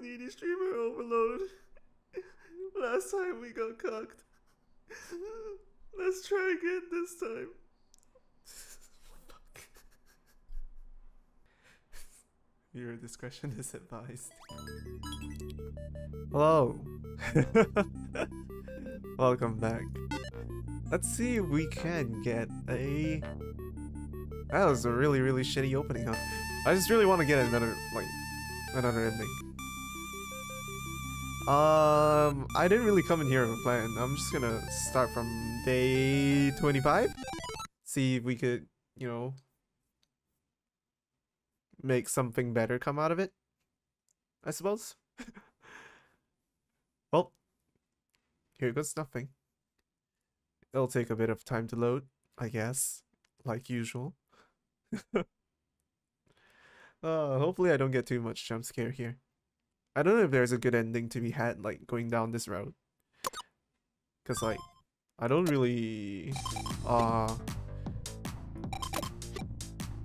to needy streamer overload. Last time we got cocked. Let's try again this time. Your discretion is advised. Hello. Welcome back. Let's see if we can get a... That was a really, really shitty opening, huh? I just really want to get another, like, another ending. Um, I didn't really come in here with a plan. I'm just gonna start from day 25. See if we could, you know, make something better come out of it. I suppose. well, here goes nothing. It'll take a bit of time to load, I guess, like usual. uh, hopefully I don't get too much jump scare here. I don't know if there's a good ending to be had, like, going down this route. Because, like, I don't really... Uh...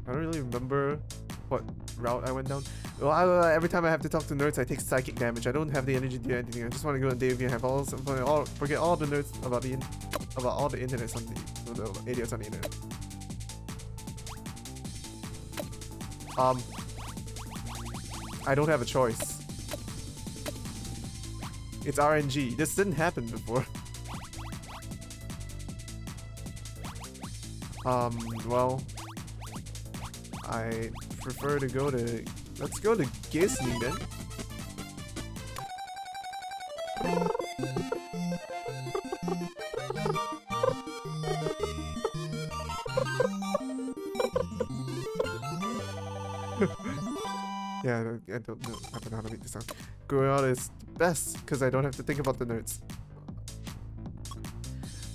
I don't really remember what route I went down. Well, I, uh, every time I have to talk to nerds, I take psychic damage. I don't have the energy to do anything. I just want to go on Dave and have all, all forget all the nerds about the about all the internet on the, the idiots on the internet. Um, I don't have a choice. It's RNG. This didn't happen before. Um, well, I prefer to go to... Let's go to Gisney then. yeah, I don't. I don't know how to make this sound. Goyard is best because I don't have to think about the nerds.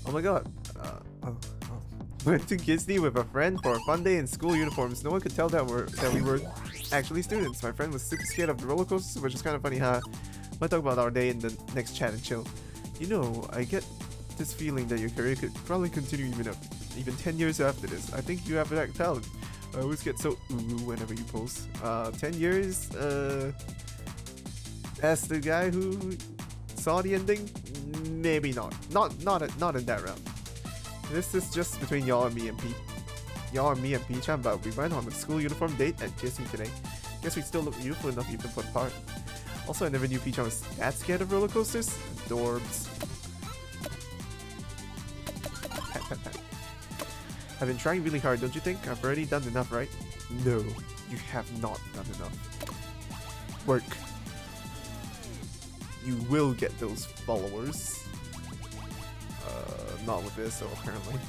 Oh my god. Uh, oh, oh. Went to Disney with a friend for a fun day in school uniforms. No one could tell that, we're, that we were actually students. My friend was super scared of the roller coasters, which is kind of funny, huh? We'll talk about our day in the next chat and chill. You know, I get this feeling that your career could probably continue even up, even 10 years after this. I think you have that talent. I always get so ooh whenever you post. Uh, 10 years, uh, as the guy who saw the ending, maybe not. Not, not, not in that round. This is just between y'all and me and Pete. Y'all and me and P-chan, but we went on a school uniform date at Disney today. Guess we still look youthful enough even for the part. Also, I never knew P-chan was that scared of roller coasters. Dorbs. I've been trying really hard, don't you think? I've already done enough, right? No, you have not done enough. Work. You will get those followers. Uh, not with this, though, apparently.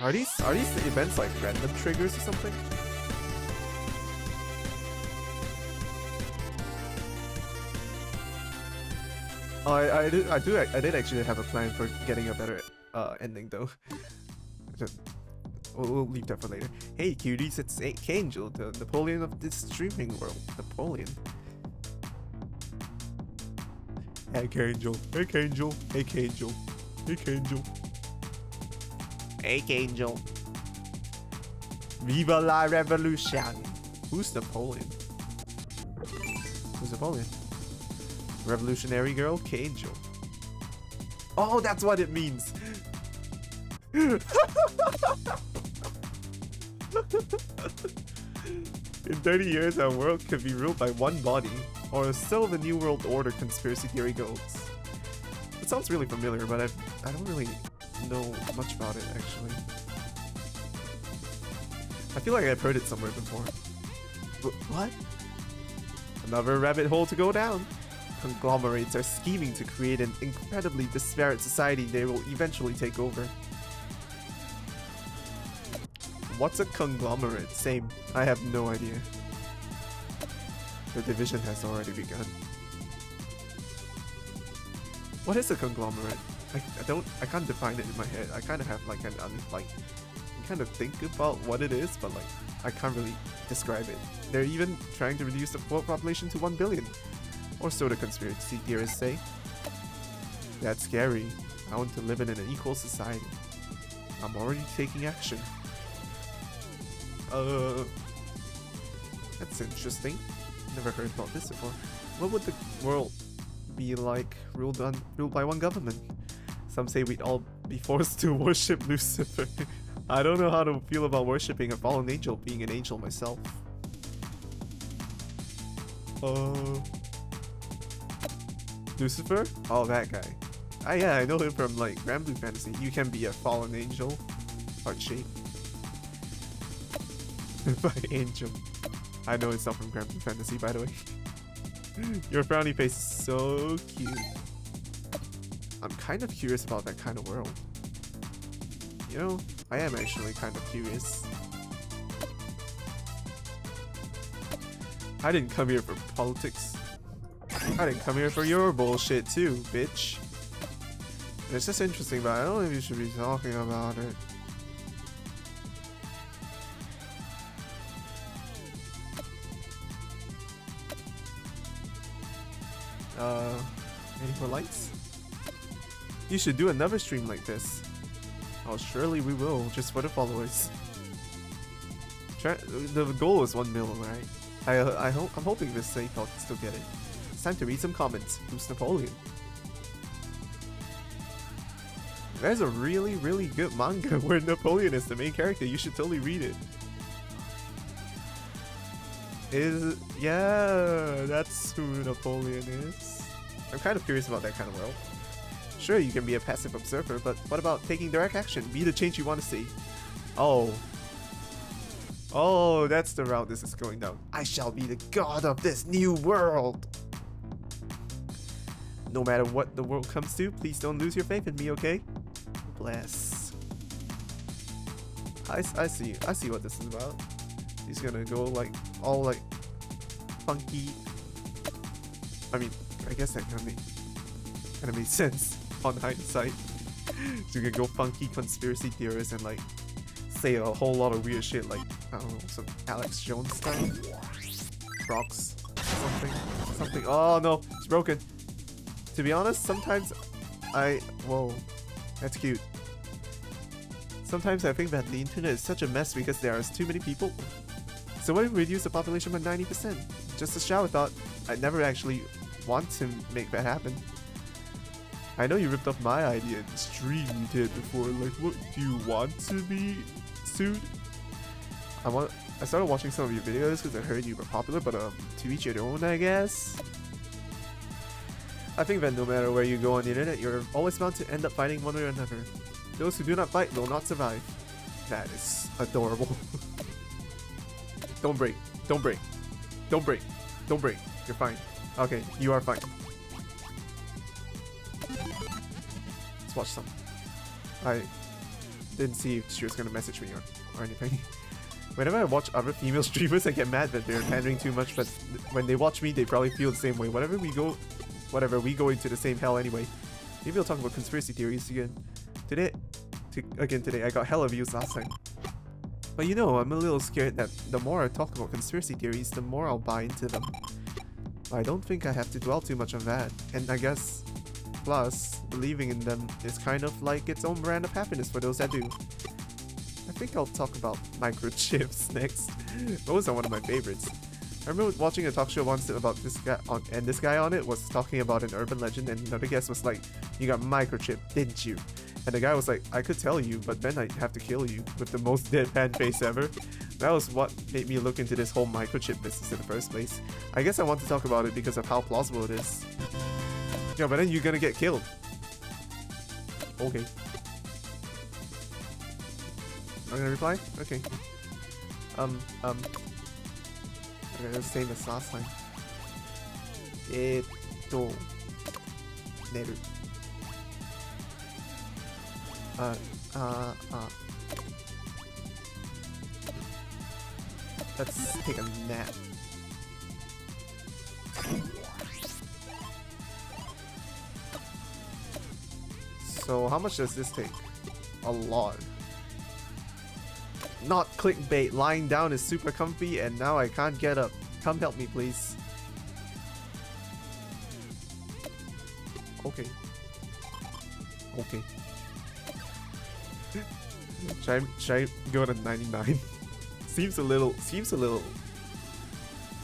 Are these are these events like random triggers or something? I, I, did, I do I did actually have a plan for getting a better uh, ending though. we'll, we'll, leave that for later. Hey cuties, it's K-Angel, the Napoleon of this streaming world. Napoleon. Hey K-Angel, hey K-Angel, hey K-Angel, hey K-Angel. Hey K-Angel. Viva la revolution! Who's Napoleon? Who's Napoleon? Revolutionary girl, K-Angel. Oh, that's what it means. In 30 years, our world could be ruled by one body, or so the New World Order conspiracy theory goes. It sounds really familiar, but I've, I don't really know much about it, actually. I feel like I've heard it somewhere before. But what? Another rabbit hole to go down. Conglomerates are scheming to create an incredibly disparate society they will eventually take over. What's a conglomerate? Same. I have no idea. The division has already begun. What is a conglomerate? I, I don't I can't define it in my head. I kind of have like an like kind of think about what it is, but like I can't really describe it. They're even trying to reduce the world population to 1 billion. Or so the conspiracy theorists say. That's scary. I want to live in an equal society. I'm already taking action. Uh, That's interesting. Never heard about this before. What would the world be like ruled on ruled by one government? Some say we'd all be forced to worship Lucifer. I don't know how to feel about worshipping a fallen angel, being an angel myself. Uh, Lucifer? Oh, that guy. Ah, yeah, I know him from like Granblue Fantasy. You can be a fallen angel, heart shape. by angel. I know it's not from Granblue Fantasy, by the way. Your frowny face is so cute. I'm kind of curious about that kind of world. You know, I am actually kind of curious. I didn't come here for politics. I didn't come here for your bullshit too, bitch. It's just interesting, but I don't think you should be talking about it. Uh, any more lights? You should do another stream like this. Oh, surely we will, just for the followers. Try, the goal is 1 mil, right? I, I hope, I'm hoping this safe I'll still get it. It's time to read some comments. Who's Napoleon? There's a really, really good manga where Napoleon is the main character. You should totally read it. Is yeah, that's who Napoleon is. I'm kind of curious about that kind of world. Sure, you can be a passive observer, but what about taking direct action? Be the change you want to see. Oh. Oh, that's the route this is going down. I shall be the god of this new world. No matter what the world comes to, please don't lose your faith in me, okay? Bless. I, I see. I see what this is about. He's gonna go like all like funky. I mean, I guess that kind of make kind of makes sense on hindsight. so you can go funky conspiracy theorists and like say a whole lot of weird shit like I don't know some Alex Jones stuff, rocks, something, something. Oh no, it's broken. To be honest, sometimes I whoa, that's cute. Sometimes I think that the internet is such a mess because there are too many people. So what if we reduce the population by 90%? Just a shower thought. I never actually want to make that happen. I know you ripped off my idea in stream you did before. Like, what do you want to be sued? I want. I started watching some of your videos because I heard you were popular, but um, to each your own, I guess. I think that no matter where you go on the internet, you're always bound to end up fighting one way or another. Those who do not fight will not survive. That is adorable. Don't break. Don't break. Don't break. Don't break. You're fine. Okay, you are fine. Let's watch some. I didn't see if she was gonna message me or, or anything. Whenever I watch other female streamers, I get mad that they're pandering too much, but when they watch me, they probably feel the same way. Whatever we go, whatever, we go into the same hell anyway. Maybe we'll talk about conspiracy theories again. Today, to, again today, I got hella views last time. But you know, I'm a little scared that the more I talk about conspiracy theories, the more I'll buy into them. I don't think I have to dwell too much on that, and I guess, plus, believing in them is kind of like its own brand of happiness for those that do. I think I'll talk about microchips next. Those are one of my favorites. I remember watching a talk show once about this guy on, and this guy on it was talking about an urban legend and another guest was like, you got microchip, didn't you? And the guy was like, I could tell you, but then I'd have to kill you with the most deadpan face ever. That was what made me look into this whole microchip business in the first place. I guess I want to talk about it because of how plausible it is. Yeah, but then you're gonna get killed. Okay. I'm gonna reply? Okay. Um, um. I'm gonna same this last time. Eto. Neru. Uh, uh, uh. Let's take a nap. So how much does this take? A lot. Not clickbait, lying down is super comfy and now I can't get up. Come help me please. Okay. Okay. Should, I, should I go to 99? seems a little, seems a little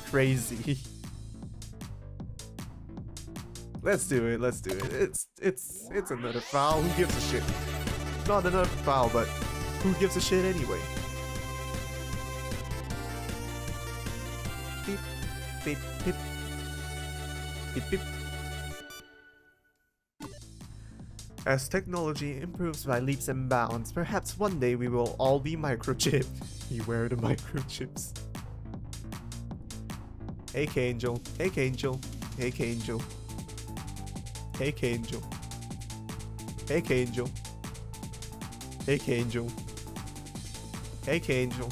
crazy. let's do it, let's do it. It's it's it's another foul. Who gives a shit? Not another foul, but who gives a shit anyway? Beep, beep, beep. Beep, beep. As technology improves by leaps and bounds, perhaps one day we will all be microchipped. Beware the microchips. Hey Angel. Hey Angel. Hey Angel. Hey Angel. Hey Angel. Hey Angel. Hey Angel.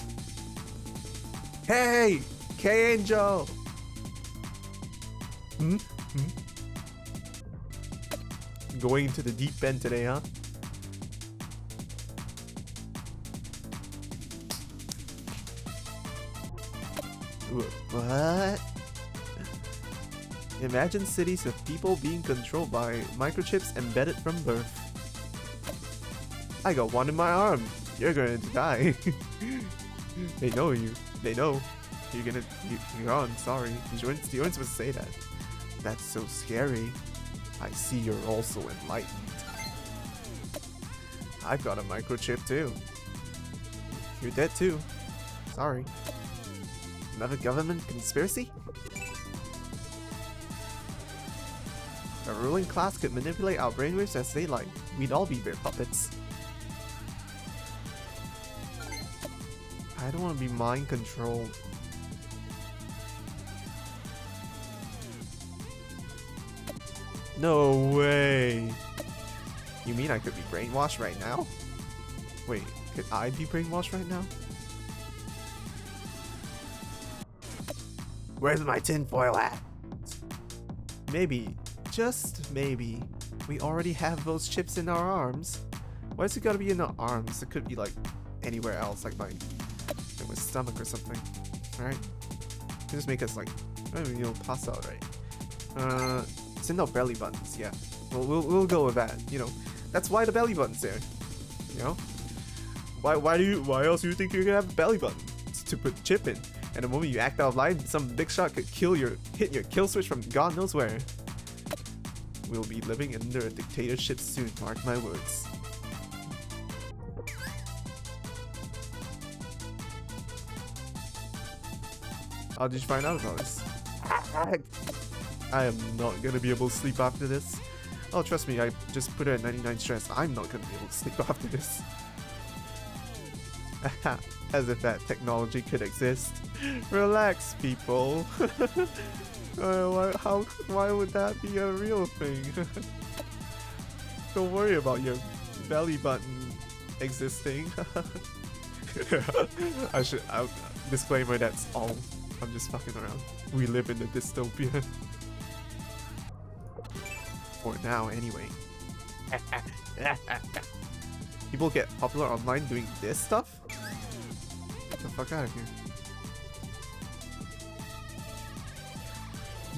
Hey! K-Angel! Hmm? Hmm? Going into the deep end today, huh? What? Imagine cities of people being controlled by microchips embedded from birth. I got one in my arm. You're going to die. they know you. They know. You're gonna. You, you're on. Sorry. You weren't supposed to say that. That's so scary. I see you're also enlightened. I've got a microchip too. You're dead too. Sorry. Another government conspiracy? A ruling class could manipulate our brainwaves as they like. We'd all be their puppets. I don't want to be mind controlled. No way. You mean I could be brainwashed right now? Wait, could I be brainwashed right now? Where's my tinfoil at? Maybe, just maybe, we already have those chips in our arms. Why is it gotta be in our arms? It could be like anywhere else, like my, like my stomach or something. Alright? Just make us like, you know, pass out, right? Uh, in our belly buttons, yeah. We'll, we'll, we'll go with that, you know. That's why the belly button's there, you know? Why, why do you, why else do you think you're gonna have a belly button? It's to put chip in. And the moment you act out of line, some big shot could kill your, hit your kill switch from God knows where. We'll be living under a dictatorship soon, mark my words. How did you find out about this? I am not gonna be able to sleep after this. Oh, trust me, I just put it at 99 stress. I'm not gonna be able to sleep after this. As if that technology could exist. Relax, people. uh, why, how, why would that be a real thing? Don't worry about your belly button existing. I should, I, disclaimer, that's all. I'm just fucking around. We live in a dystopia. For now, anyway. People get popular online doing this stuff? Get the fuck out of here.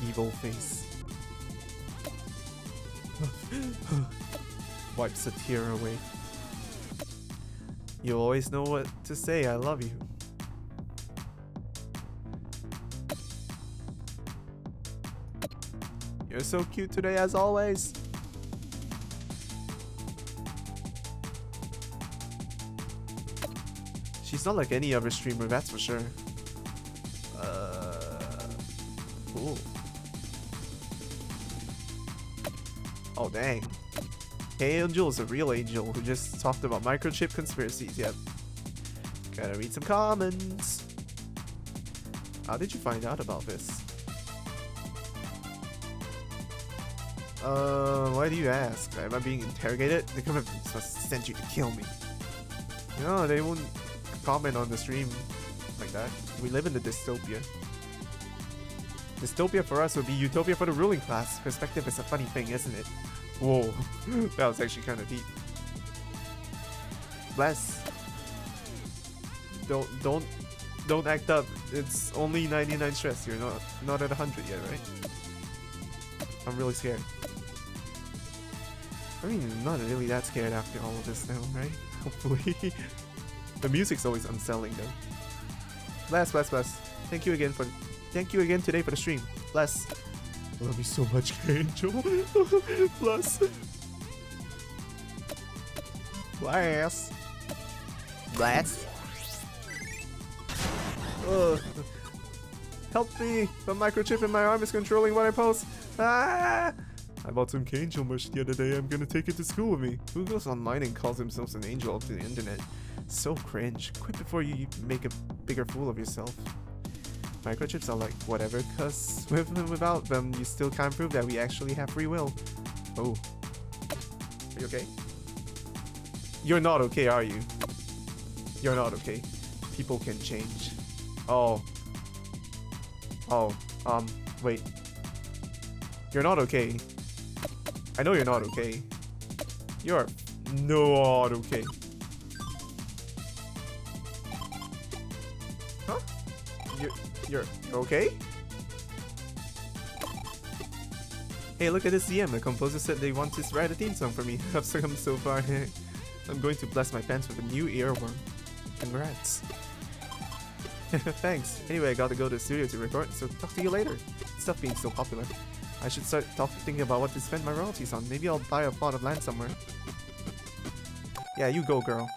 Evil face. Wipes a tear away. You always know what to say, I love you. You're so cute today as always. She's not like any other streamer, that's for sure. Uh, cool. Oh dang. K-Angel is a real angel who just talked about microchip conspiracies, yep. Gotta read some comments. How did you find out about this? Uh, why do you ask? Am I being interrogated? The government must send you to kill me. No, they won't comment on the stream like that. We live in the dystopia. Dystopia for us would be utopia for the ruling class. Perspective is a funny thing, isn't it? Whoa, that was actually kind of deep. Bless. Don't, don't, don't act up. It's only 99 stress. You're not, not at 100 yet, right? I'm really scared. I mean, not really that scared after all of this now, right? Hopefully. the music's always unselling though. Bless, bless, bless. Thank you again for thank you again today for the stream. Bless. Love you so much, Angel. Bless. Bless. Bless. Ugh. Help me! The microchip in my arm is controlling what I post. Ah! I bought some angel mush the other day. I'm gonna take it to school with me. Who goes online and calls themselves an angel to the internet? So cringe. Quit before you make a bigger fool of yourself. Microchips are like whatever, cause with and without them, you still can't prove that we actually have free will. Oh. Are you okay? You're not okay, are you? You're not okay. People can change. Oh. Oh, um, wait. You're not okay. I know you're not okay. You're not okay. Huh? You're, you're, okay? Hey, look at this CM. The composer said they want to write a theme song for me. I've come so far. I'm going to bless my pants with a new earworm. Congrats. Thanks. Anyway, I gotta go to the studio to record, so talk to you later. Stuff being so popular. I should start thinking about what to spend my royalties on. Maybe I'll buy a plot of land somewhere. Yeah, you go, girl.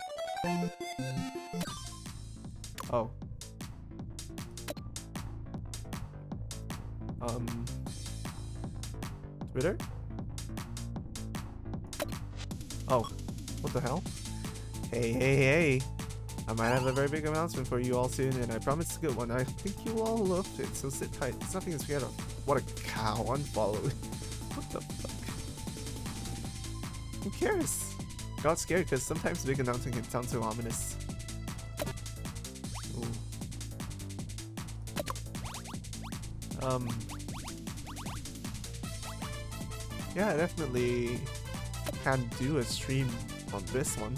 Oh. Um... Twitter? Oh. What the hell? Hey, hey, hey! I might have a very big announcement for you all soon, and I promise it's a good one. I think you all loved it, so sit tight. It's nothing to scared of. What a cow. Unfollow. what the fuck? Who cares? Got scared because sometimes big announcing can sound so ominous. Ooh. Um. Yeah, I definitely can do a stream on this one.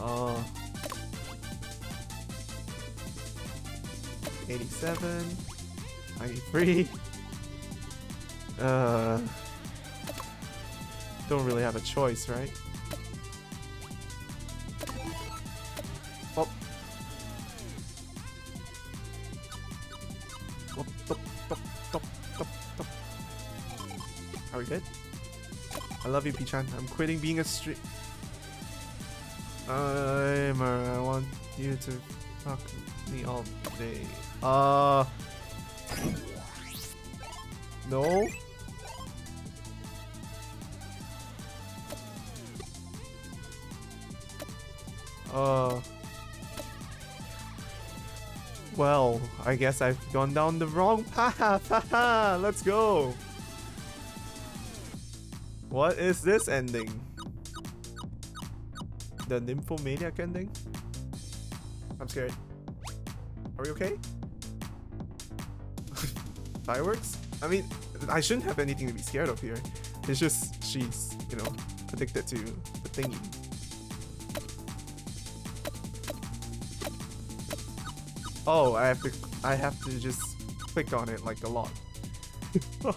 Uh, 87, 93. Uh, don't really have a choice, right? Are we good? I love you, P-chan. I'm quitting being a street. I'm, I want you to fuck me all day. Uh. No? Uh. Well, I guess I've gone down the wrong path. Haha, let's go. What is this ending? the Nymphomaniac ending? I'm scared. Are we okay? Fireworks? I mean, I shouldn't have anything to be scared of here. It's just she's, you know, addicted to the thingy. Oh, I have to I have to just click on it like a lot.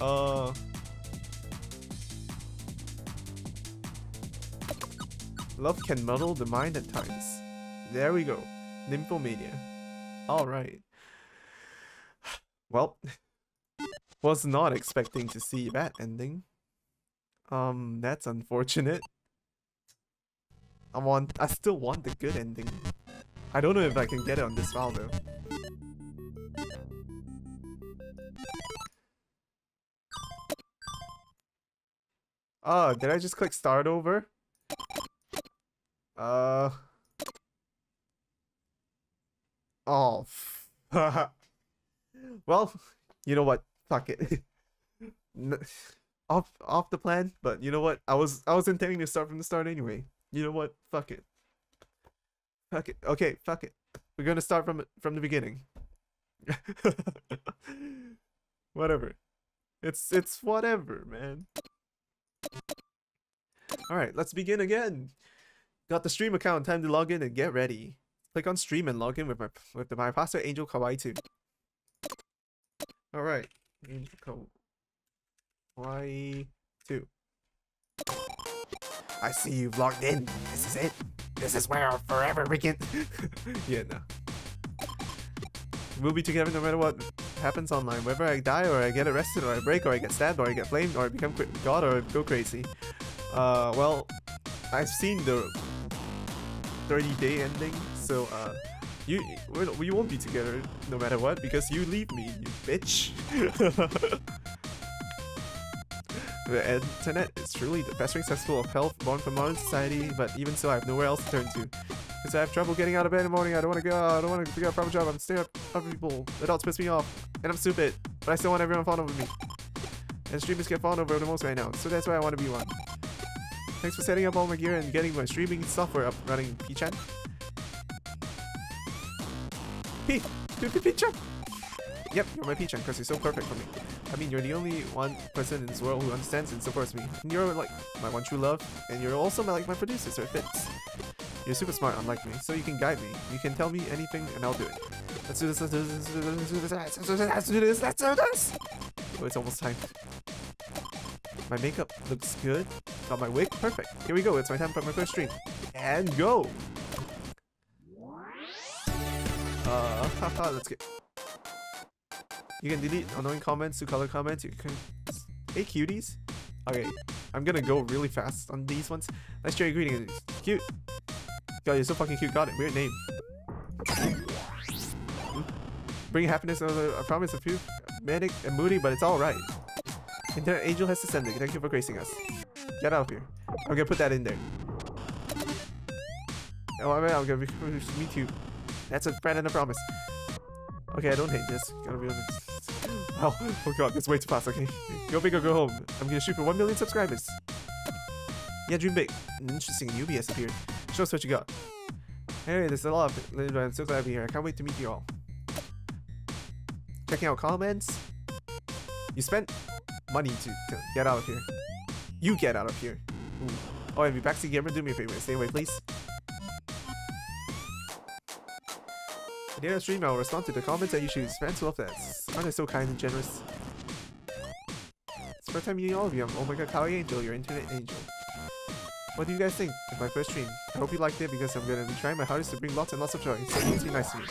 uh Love can muddle the mind at times. There we go. Nymphomania. Alright. Well, was not expecting to see that ending. Um, that's unfortunate. I want- I still want the good ending. I don't know if I can get it on this file though. Oh, did I just click start over? Uh. Oh. well, you know what? Fuck it. off off the plan, but you know what? I was I was intending to start from the start anyway. You know what? Fuck it. Fuck it. Okay, fuck it. We're gonna start from from the beginning. whatever. It's it's whatever, man. All right, let's begin again. Got the stream account, time to log in and get ready. Click on stream and log in with my with the, my password Angel Kawaii 2. Alright. Kawaii 2. I see you've logged in. This is it. This is where I'll forever begin. yeah, no. We'll be together no matter what happens online. Whether I die or I get arrested or I break or I get stabbed or I get flamed or I become god or I go crazy. Uh, well, I've seen the 30 day ending, so uh, you we won't be together no matter what because you leave me, you bitch. the internet is truly the best cesspool of health born from modern society, but even so, I have nowhere else to turn to. Because I have trouble getting out of bed in the morning, I don't want to go, I don't want to figure out a proper job, I'm staring at other people, adults piss me off, and I'm stupid, but I still want everyone fawn over me. And streamers get fawned over the most right now, so that's why I want to be one. Thanks for setting up all my gear and getting my streaming software up running, P-chan. P! P! P! P-chan! Yep, you're my P-chan because you're so perfect for me. I mean, you're the only one person in this world who understands and supports me. You're like my one true love, and you're also my, like my producer, so it fits. You're super smart, unlike me, so you can guide me. You can tell me anything, and I'll do it. Let's do this, let's do this, let's do this, let's do this, let's do this, let's do this! Oh, it's almost time. My makeup looks good. Got my wig, perfect. Here we go, it's my time for my first stream. And go! Uh, haha, let's get... You can delete annoying comments to color comments. You can... Hey, cuties. Okay, I'm gonna go really fast on these ones. Nice cherry greeting. Cute. God, you're so fucking cute. Got it. Weird name. Bring happiness over I promise a few manic and moody, but it's alright. Internet Angel has descended. Thank you for gracing us. Get out of here. I'm gonna put that in there. Oh, I mean, I'm gonna meet you. That's a friend and a promise. Okay, I don't hate this. Gotta be honest. Oh, oh god, that's way too fast. Okay, go big or go home. I'm gonna shoot for 1 million subscribers. Yeah, dream big. An interesting newbie has appeared. Show us what you got. Hey, there's a lot of it. I'm so glad to be here. I can't wait to meet you all. Checking out comments. You spent money to, to get out of here. You get out of here. Ooh. Oh, and be back backseat gamer, do me a favor. Stay away, please. Near stream, I will respond to the comments that you choose. Fans love that. Aren't they so kind and generous? It's first time meeting all of you. I'm Oh god, Kawaii Angel, your internet angel. What do you guys think of my first stream? I hope you liked it because I'm gonna be trying my hardest to bring lots and lots of joy, so please be nice to me.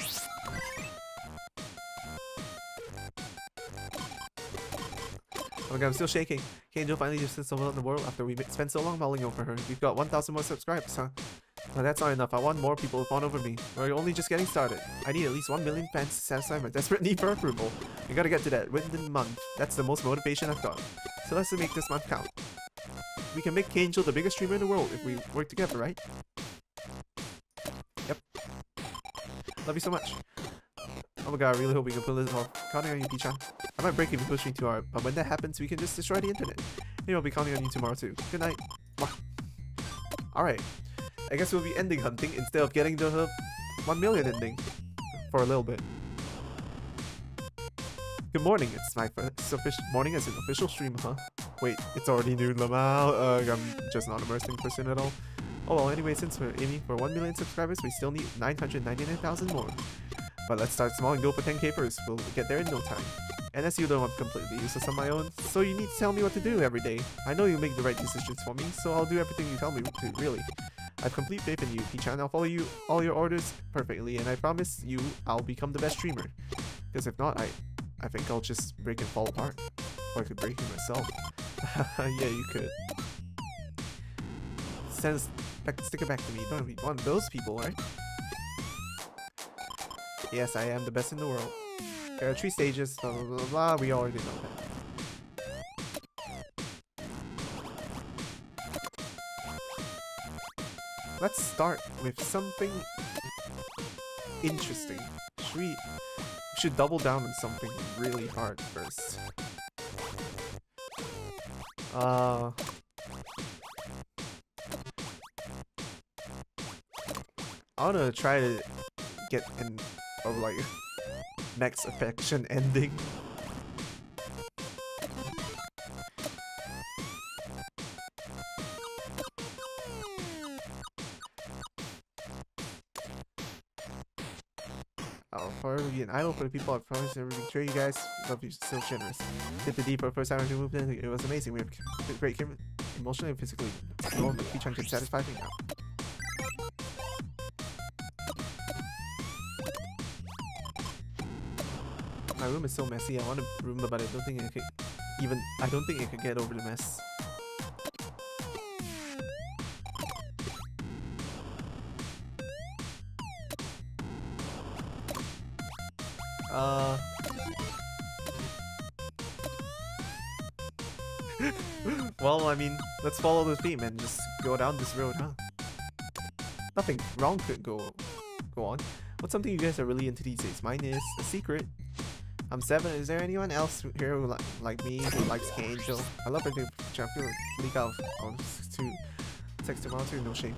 Oh my god, I'm still shaking. Angel finally just sent someone in the world after we spent so long mulling over her. We've got 1,000 more subscribers, huh? Well, that's not enough. I want more people to fawn over me. We're only just getting started. I need at least 1 million fans to satisfy my desperate need for approval. We gotta get to that within the month. That's the most motivation I've got. So let's make this month count. We can make Angel the biggest streamer in the world if we work together, right? Yep. Love you so much. Oh my god, I really hope we can pull this off. Counting on you, P-chan. I might break if you push me too hard, but when that happens, we can just destroy the internet. Maybe I'll be counting on you tomorrow too. Good night. Alright. I guess we'll be ending hunting instead of getting the 1 million ending. For a little bit. Good morning, it's my first official morning as an official stream, huh? Wait, it's already noon, Lamal. Uh, I'm just not a immersing person at all. Oh well, anyway, since we're aiming for 1 million subscribers, we still need 999,000 more. But let's start small and go for 10k first, we'll get there in no time. And as you know, I'm completely useless on my own, so you need to tell me what to do every day. I know you make the right decisions for me, so I'll do everything you tell me to, really. I have complete faith in you, P-chan. I'll follow you all your orders perfectly, and I promise you I'll become the best streamer. Because if not, I, I think I'll just break and fall apart. Or I could break it myself. yeah, you could. Send stick it back to me. You don't be one of those people, right? Yes, I am the best in the world. There are three stages, blah blah blah blah, we already know that. Let's start with something interesting. Should we, should double down on something really hard first. Uh I wanna try to get an of like next affection ending. I'll an idol for the people I promise never betray you guys. Love you, so generous. Did the deep for the first time I moved in, it was amazing. We have great emotionally and physically. No one can satisfy me now. Room is so messy. I want a room, but I don't think I could even. I don't think I could get over the mess. Uh. well, I mean, let's follow the beam and just go down this road, huh? Nothing wrong could go go on. What's something you guys are really into these days? Mine is a secret. I'm seven. Is there anyone else here who li like me who likes K Angel? I love her new champion. Leak out. Oh, to text tomorrow too. No shame.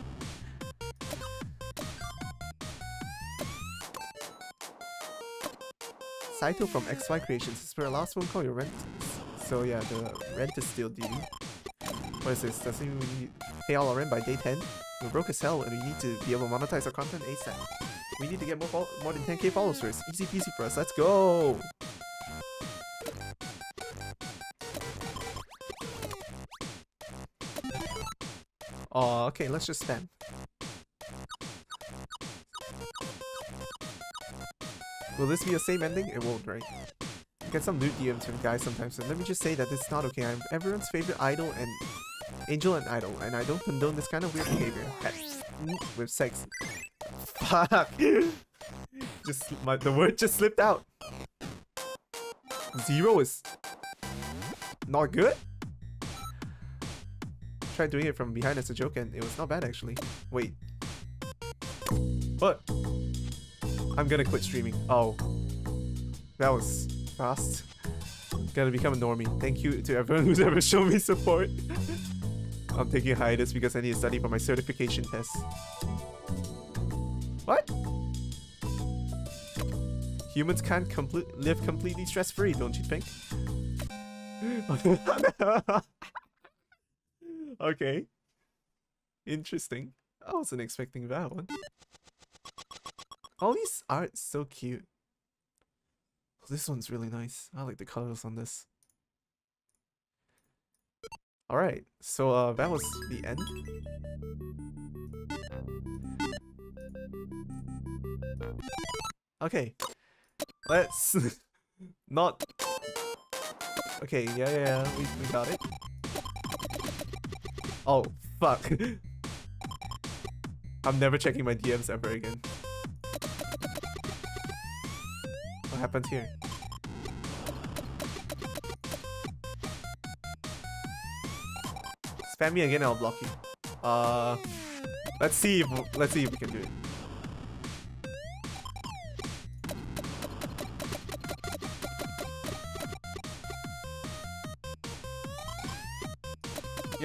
Saito from XY Creations. Is for a last phone call. Your rent. So yeah, the rent is still due. What is this? Doesn't need pay all our rent by day 10? We're broke as hell and we need to be able to monetize our content ASAP. We need to get more more than 10k followers. Easy peasy for us. Let's go! Oh, okay, let's just spam. Will this be the same ending? It won't, right? Get some nude DMs from guys sometimes, and let me just say that it's not okay. I'm everyone's favorite idol and angel and idol, and I don't condone this kind of weird behavior. With sex. Fuck! just my the word just slipped out. Zero is not good? Tried doing it from behind as a joke and it was not bad actually. Wait. What? I'm gonna quit streaming. Oh. That was fast. Gotta become a normie. Thank you to everyone who's ever shown me support. I'm taking a hiatus because I need to study for my certification test. What? Humans can't complete live completely stress-free, don't you think? okay. Interesting. I wasn't expecting that one. All these art so cute. This one's really nice. I like the colors on this. Alright, so uh, that was the end. Okay, let's not... Okay, yeah, yeah, yeah, we, we got it. Oh, fuck. I'm never checking my DMs ever again. What happened here? Spam me again, and I'll block you. Uh, let's see if let's see if we can do it.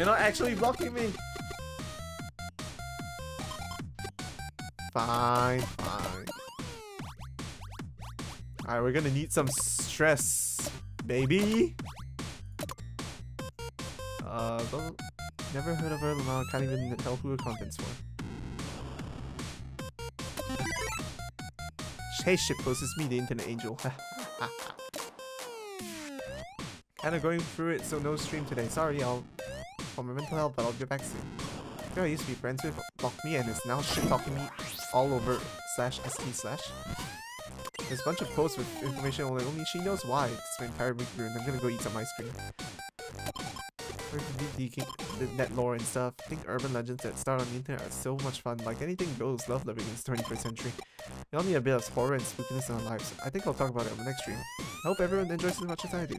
You're not actually blocking me. Fine, fine. Alright, we're gonna need some stress, baby. Uh, Never heard of her, Lamar. Can't even tell who her contents were. Hey shitpost, it's me, the internet angel. Kinda going through it, so no stream today. Sorry, I'll... For my mental health, but I'll get back soon. Girl I used to be friends with blocked me and is now shit-talking me all over slash st slash. There's a bunch of posts with information only, only she knows why. It's my entire week and I'm gonna go eat some ice cream the, the net lore and stuff. I think urban legends that start on the internet are so much fun. Like anything goes, love living in the 21st century. We all need a bit of horror and spookiness in our lives. I think I'll talk about it on the next stream. I hope everyone enjoys as much as I do.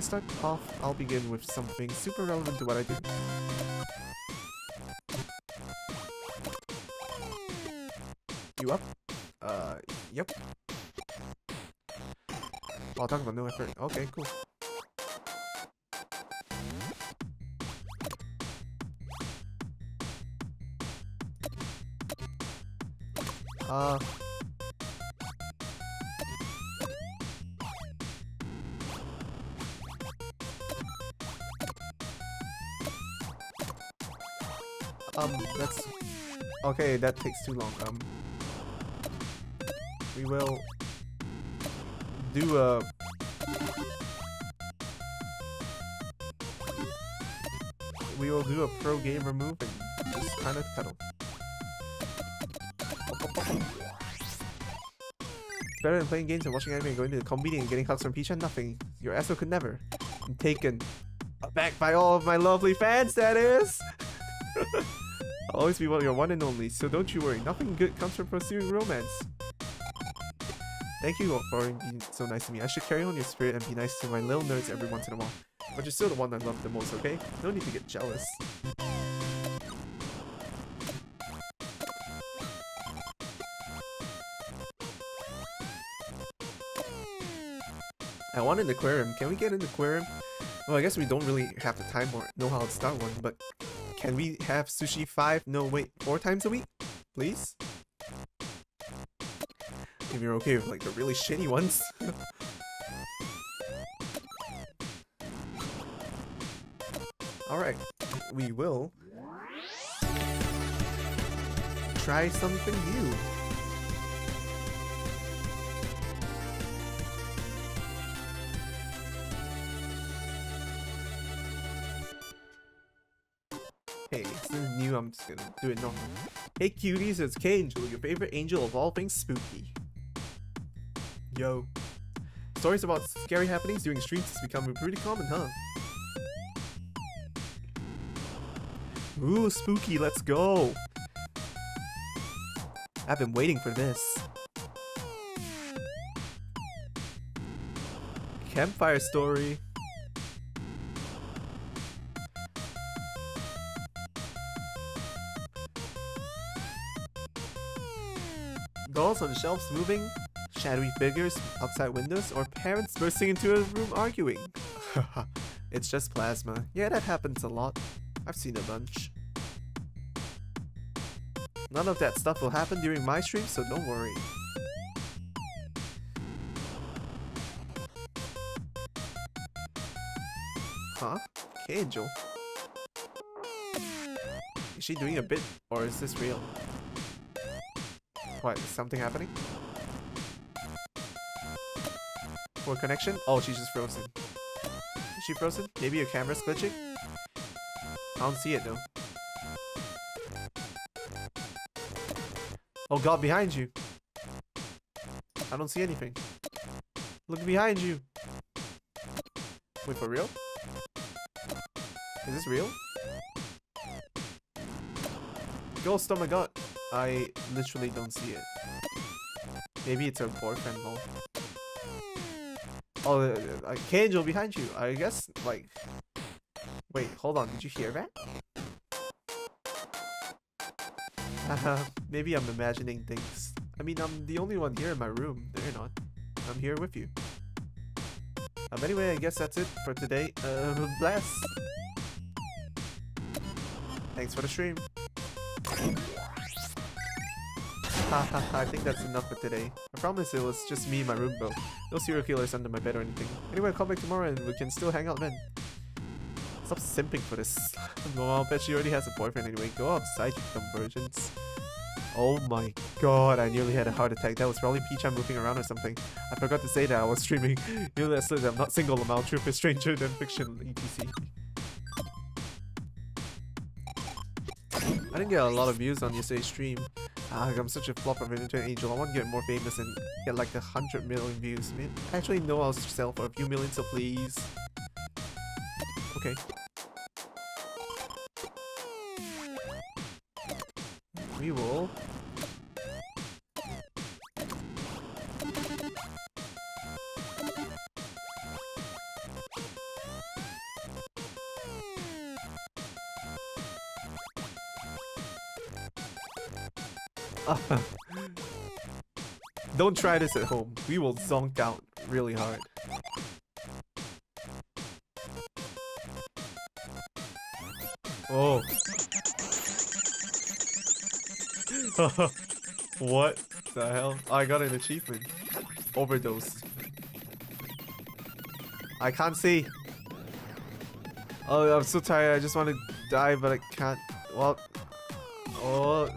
To start off, I'll begin with something super relevant to what I do. You up? Uh, yep. I'll talk about no effort. Okay, cool. Uh... Okay, that takes too long. Um... We will... Do a... We will do a pro gamer move and just kind of cuddle. Better than playing games and watching anime and going to the comedy and getting hugs from Peach and nothing. Your asshole could never. I'm taken aback by all of my lovely fans, that is! I'll always be your one and only, so don't you worry. Nothing good comes from pursuing romance. Thank you for being so nice to me. I should carry on your spirit and be nice to my little nerds every once in a while. But you're still the one I love the most, okay? No need to get jealous. I want an aquarium. Can we get an aquarium? Well, I guess we don't really have the time or know how to start one, but can we have sushi five, no wait, four times a week? Please? If you're okay with like the really shitty ones. Alright, we will try something new. Just gonna do it normal. Hey cuties, it's K-Angel, your favorite angel of all things spooky. Yo. Stories about scary happenings during streams has become pretty common, huh? Ooh, spooky, let's go! I've been waiting for this. Campfire story. Dolls on shelves moving, shadowy figures outside windows, or parents bursting into a room arguing. it's just plasma. Yeah, that happens a lot. I've seen a bunch. None of that stuff will happen during my stream, so don't worry. Huh? K-Angel? Is she doing a bit, or is this real? What, is something happening? Poor connection? Oh, she's just frozen. Is she frozen? Maybe your camera's glitching? I don't see it though. Oh god, behind you! I don't see anything. Look behind you! Wait, for real? Is this real? Ghost, oh my god! I literally don't see it. Maybe it's her boyfriend though. Oh, uh, uh, K-Angel behind you. I guess, like... Wait, hold on. Did you hear that? Haha, maybe I'm imagining things. I mean, I'm the only one here in my room. No, you're not. I'm here with you. Um, anyway, I guess that's it for today. Uh, bless! Thanks for the stream. I think that's enough for today. I promise it was just me in my room though. No serial killers under my bed or anything. Anyway, I'll come back tomorrow and we can still hang out then. Stop simping for this. well, I'll bet she already has a boyfriend anyway. Go outside, you dumb. Oh my god, I nearly had a heart attack. That was probably P-chan moving around or something. I forgot to say that I was streaming. you know, I'm not single, I'm is stranger than fiction, etc. I didn't get a lot of views on yesterday's stream. I'm such a flop of an internet angel. I want to get more famous and get like a hundred million views. Man, actually, no, I'll sell for a few million, so please. Okay. We will. Don't try this at home. We will zonk out really hard. Oh. what the hell? I got an achievement. Overdose. I can't see. Oh, I'm so tired. I just want to die, but I can't. Well. Oh.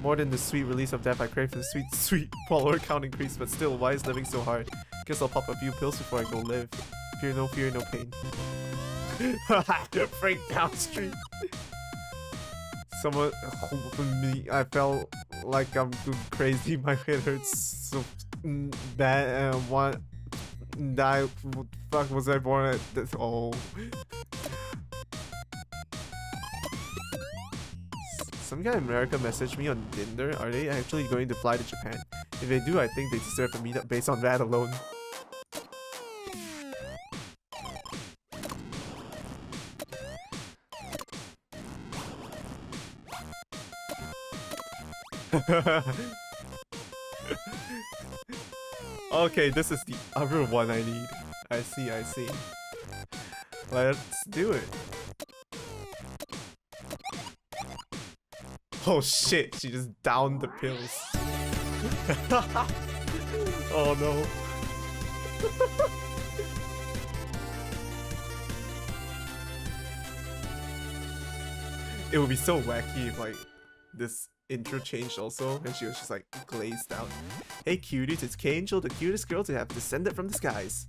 More than the sweet release of death, I crave for the sweet, sweet follower count increase, but still, why is living so hard? Guess I'll pop a few pills before I go live. Fear no fear, no pain. Break downstream. Someone me. I felt like I'm going crazy. My head hurts so bad. Uh, what? Die. Fuck was I born at? This? Oh. Some guy in America messaged me on Tinder. Are they actually going to fly to Japan? If they do, I think they deserve a meetup based on that alone. okay, this is the other one I need. I see, I see. Let's do it. Oh shit, she just downed the pills. oh no. it would be so wacky if like this intro changed also and she was just like glazed out. Hey cuties, it's K-Angel, the cutest girl to have descended from the skies.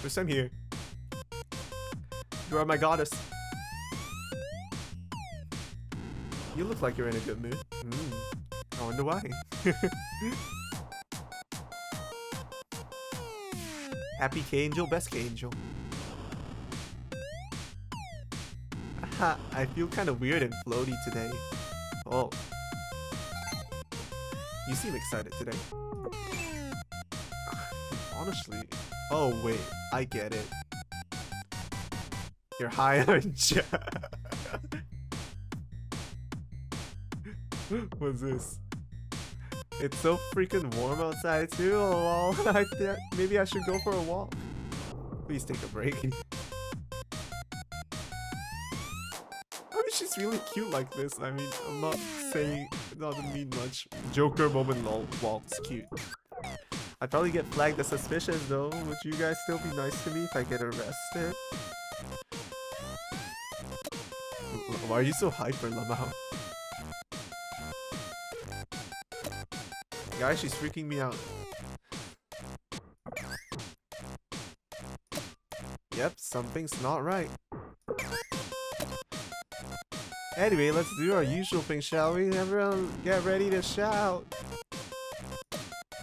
First time here. You are my goddess. You look like you're in a good mood. Mm. I wonder why. Happy K-Angel, best K-Angel. I feel kind of weird and floaty today. Oh. You seem excited today. Honestly. Oh wait, I get it. You're high on What's this? It's so freaking warm outside too. Oh, I maybe I should go for a walk. Please take a break. I mean, she's really cute like this. I mean, I'm not saying doesn't mean much. Joker moment lol walks cute. I'd probably get flagged as suspicious though. Would you guys still be nice to me if I get arrested? Why are you so hyper, Lamau? Guys, she's freaking me out. Yep, something's not right. Anyway, let's do our usual thing, shall we? Everyone get ready to shout!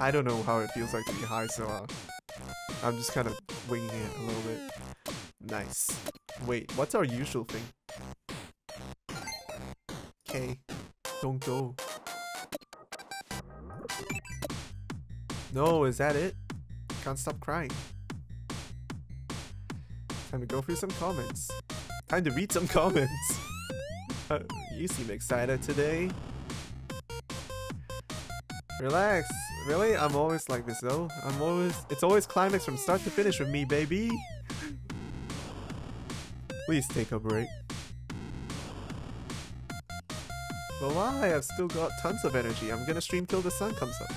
I don't know how it feels like to be high, so uh, I'm just kind of winging it a little bit. Nice. Wait, what's our usual thing? Okay, don't go. No, is that it? Can't stop crying. Time to go through some comments. Time to read some comments. Uh, you seem excited today. Relax. Really? I'm always like this though. I'm always- it's always climax from start to finish with me, baby! Please take a break. But why? I've still got tons of energy. I'm gonna stream till the sun comes up.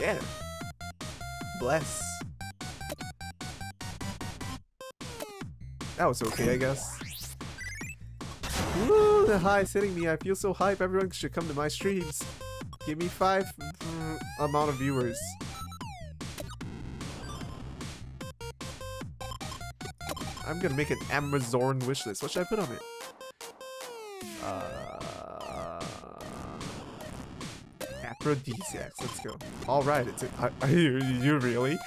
Yeah. Bless. That was okay, I guess. Woo, the high is hitting me. I feel so hype. Everyone should come to my streams. Give me five mm, amount of viewers. I'm gonna make an Amazon wishlist. What should I put on it? Uh, aphrodisiacs. Let's go. All right. It's. You, you really?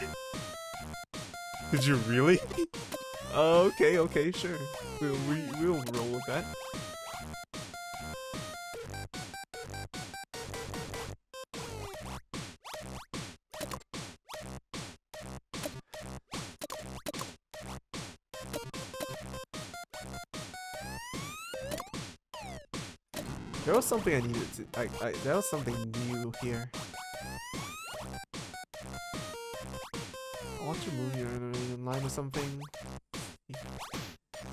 Did you really? okay. Okay. Sure. We'll we, we'll roll with that. Was something I needed to. I, I, there was something new here. Watch a movie or in line with something.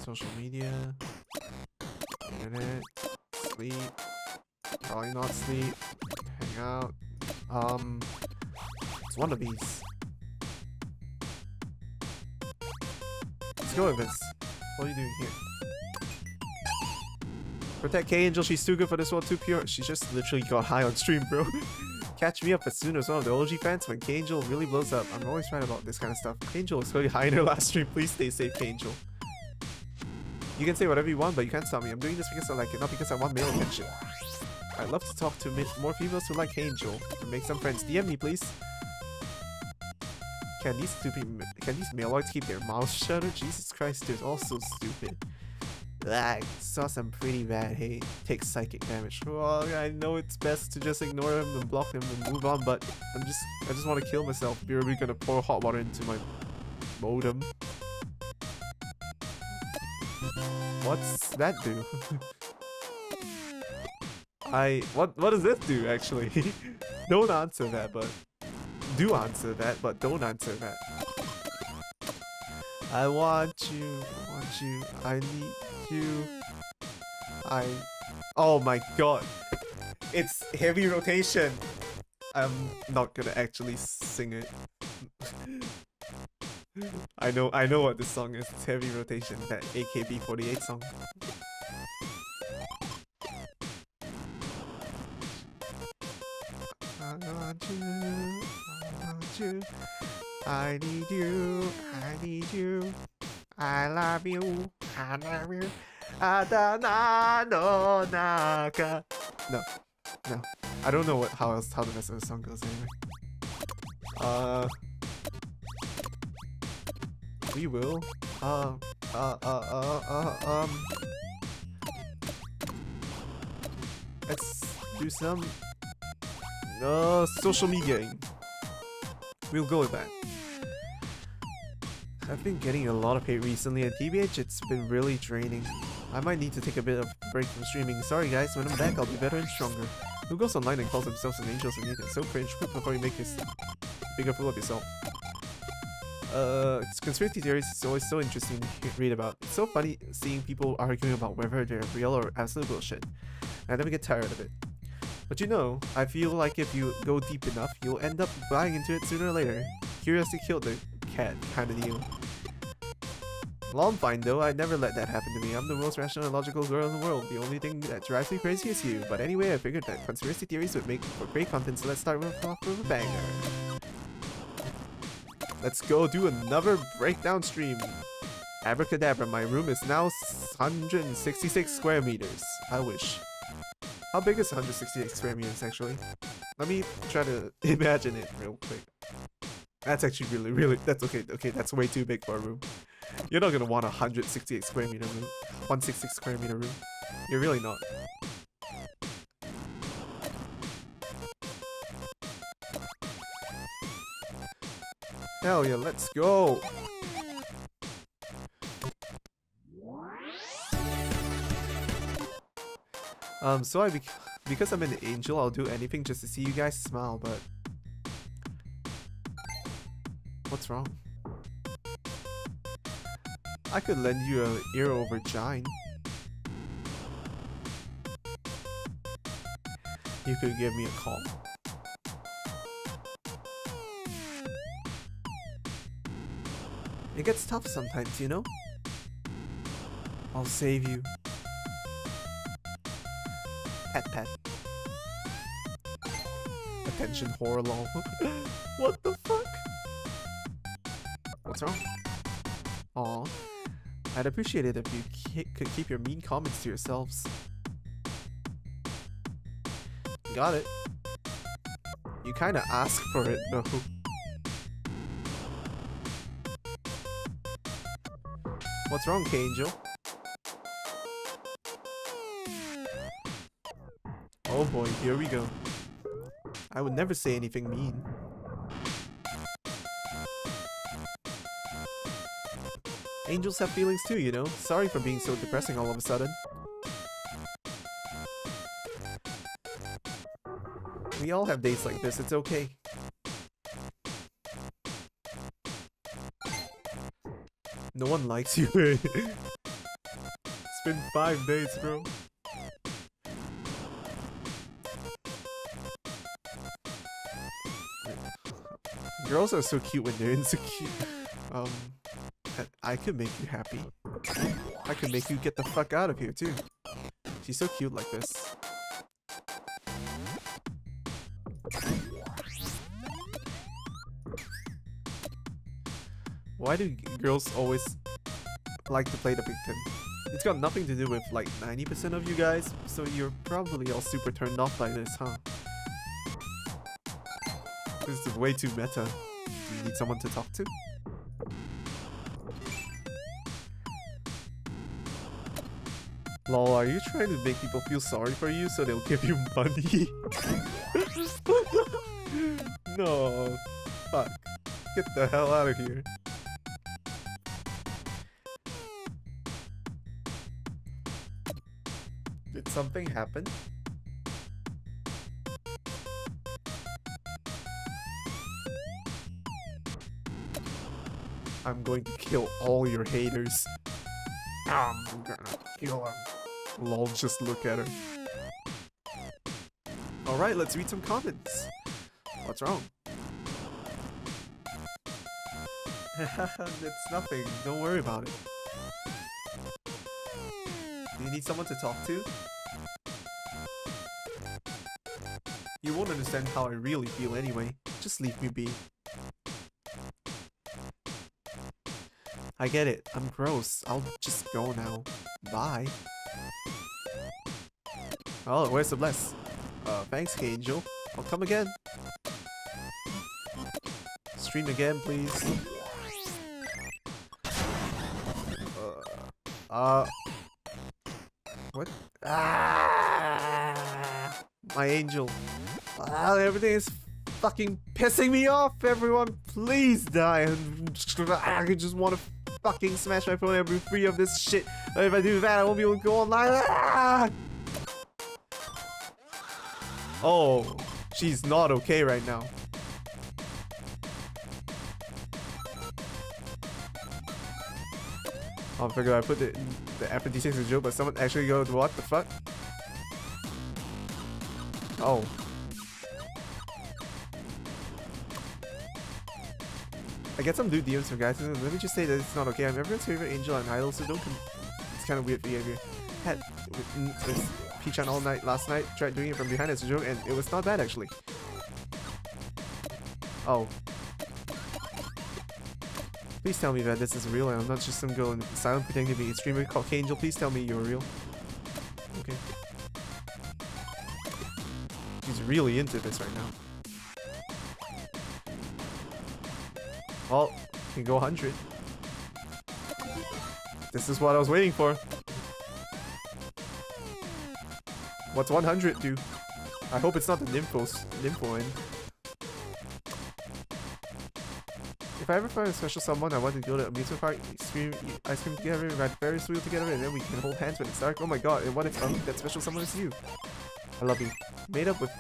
Social media. Internet. Sleep. Probably not sleep. Hang out. Um. It's one of these. Let's go with this. What are you doing here? Protect K-Angel, she's too good for this world, too pure. She just literally got high on stream, bro. Catch me up as soon as one of the OG fans when K-Angel really blows up. I'm always right about this kind of stuff. K-Angel was really high in her last stream. Please stay safe, K-Angel. You can say whatever you want, but you can't stop me. I'm doing this because I like it, not because I want male attention. I'd love to talk to more females who like Angel and make some friends. DM me, please. Can these stupid, can these maloids keep their mouths shut? Jesus Christ, they're all so stupid. I saw some pretty bad hate. Take psychic damage. Well, I know it's best to just ignore him and block him and move on, but I'm just, I just want to kill myself. You're really gonna pour hot water into my modem. What's that do? I, what, what does this do actually? don't answer that, but do answer that, but don't answer that. I want you, want you, I need you. I... Oh my god. It's heavy rotation. I'm not gonna actually sing it. I know I know what this song is. It's heavy rotation, that AKB48 song. I want you, I want you. I need you, I need you. I love you, I love you. Adana no naka. No, no. I don't know what how else how the rest of the song goes anyway. Uh, we will. Uh, uh, uh, uh, uh um. Let's do some uh social media. We'll go with that. I've been getting a lot of hate recently and TBH it's been really draining. I might need to take a bit of break from streaming. Sorry guys, when I'm back I'll be better and stronger. Who goes online and calls themselves an angel and Nathan? So cringe, before you make this bigger fool of yourself. Uh, conspiracy theories is always so interesting to read about. It's so funny seeing people arguing about whether they're real or absolute bullshit. I never get tired of it. But you know, I feel like if you go deep enough, you'll end up buying into it sooner or later. Curiosity killed the cat kind of deal. Well, I'm fine though, I'd never let that happen to me. I'm the most rational and logical girl in the world. The only thing that drives me crazy is you. But anyway, I figured that conspiracy theories would make for great content, so let's start with off with a banger. Let's go do another breakdown stream. Abracadabra, my room is now 166 square meters. I wish. How big is 168 square meters actually? Let me try to imagine it real quick. That's actually really, really, that's okay, okay, that's way too big for a room. You're not gonna want a 168 square meter room. 166 square meter room. You're really not. Hell yeah, let's go! Um, so I, be because I'm an angel, I'll do anything just to see you guys smile, but... What's wrong? I could lend you a ear over Jine. You could give me a call. It gets tough sometimes, you know? I'll save you. Pet pet. Attention horror lol. what the fuck? What's wrong? Aw. I'd appreciate it if you could keep your mean comments to yourselves. Got it. You kinda asked for it, though. What's wrong, K-Angel? Oh boy, here we go. I would never say anything mean. Angels have feelings too, you know? Sorry for being so depressing all of a sudden. We all have days like this, it's okay. No one likes you. it's been five days, bro. Girls are so cute when they're insecure. Um, I could make you happy. I could make you get the fuck out of here too. She's so cute like this. Why do girls always like to play the victim? It's got nothing to do with like 90% of you guys, so you're probably all super turned off by this, huh? This is way too meta. You need someone to talk to? Lol, are you trying to make people feel sorry for you so they'll give you money? no. Fuck. Get the hell out of here. Did something happen? Going to kill all your haters. I'm gonna kill them. Lol, just look at her. Alright, let's read some comments. What's wrong? it's nothing. Don't worry about it. Do you need someone to talk to? You won't understand how I really feel anyway. Just leave me be. I get it. I'm gross. I'll just go now. Bye. Oh, where's the bless? Uh, thanks, Angel. I'll come again. Stream again, please. Uh, uh what? Ah, my angel. Ah, everything is fucking pissing me off. Everyone, please die. I just want to fucking smash my phone every free of this shit. But if I do that, I won't be able to go online. Ah! Oh, she's not okay right now. I figure I put the, the F-56 in joke, but someone actually go, what the fuck? Oh. I get some dude DMs from guys, and let me just say that it's not okay. I'm everyone's favorite angel and idol, so don't It's kind of weird behavior. Had mm, with P-chan all night last night, tried doing it from behind as a joke, and it was not bad actually. Oh. Please tell me that this is real and I'm not just some girl in silent pretending to be a streamer called Angel. Please tell me you're real. Okay. He's really into this right now. Well, can go 100. This is what I was waiting for. What's 100 do? I hope it's not the Nymphos, Nympho end. If I ever find a special someone, I want to go to amusement park, scream, eat ice cream together, ride Ferris wheel together, and then we can hold hands when it's dark. Oh my god, and what if um, that special someone is you? I love you. Made up with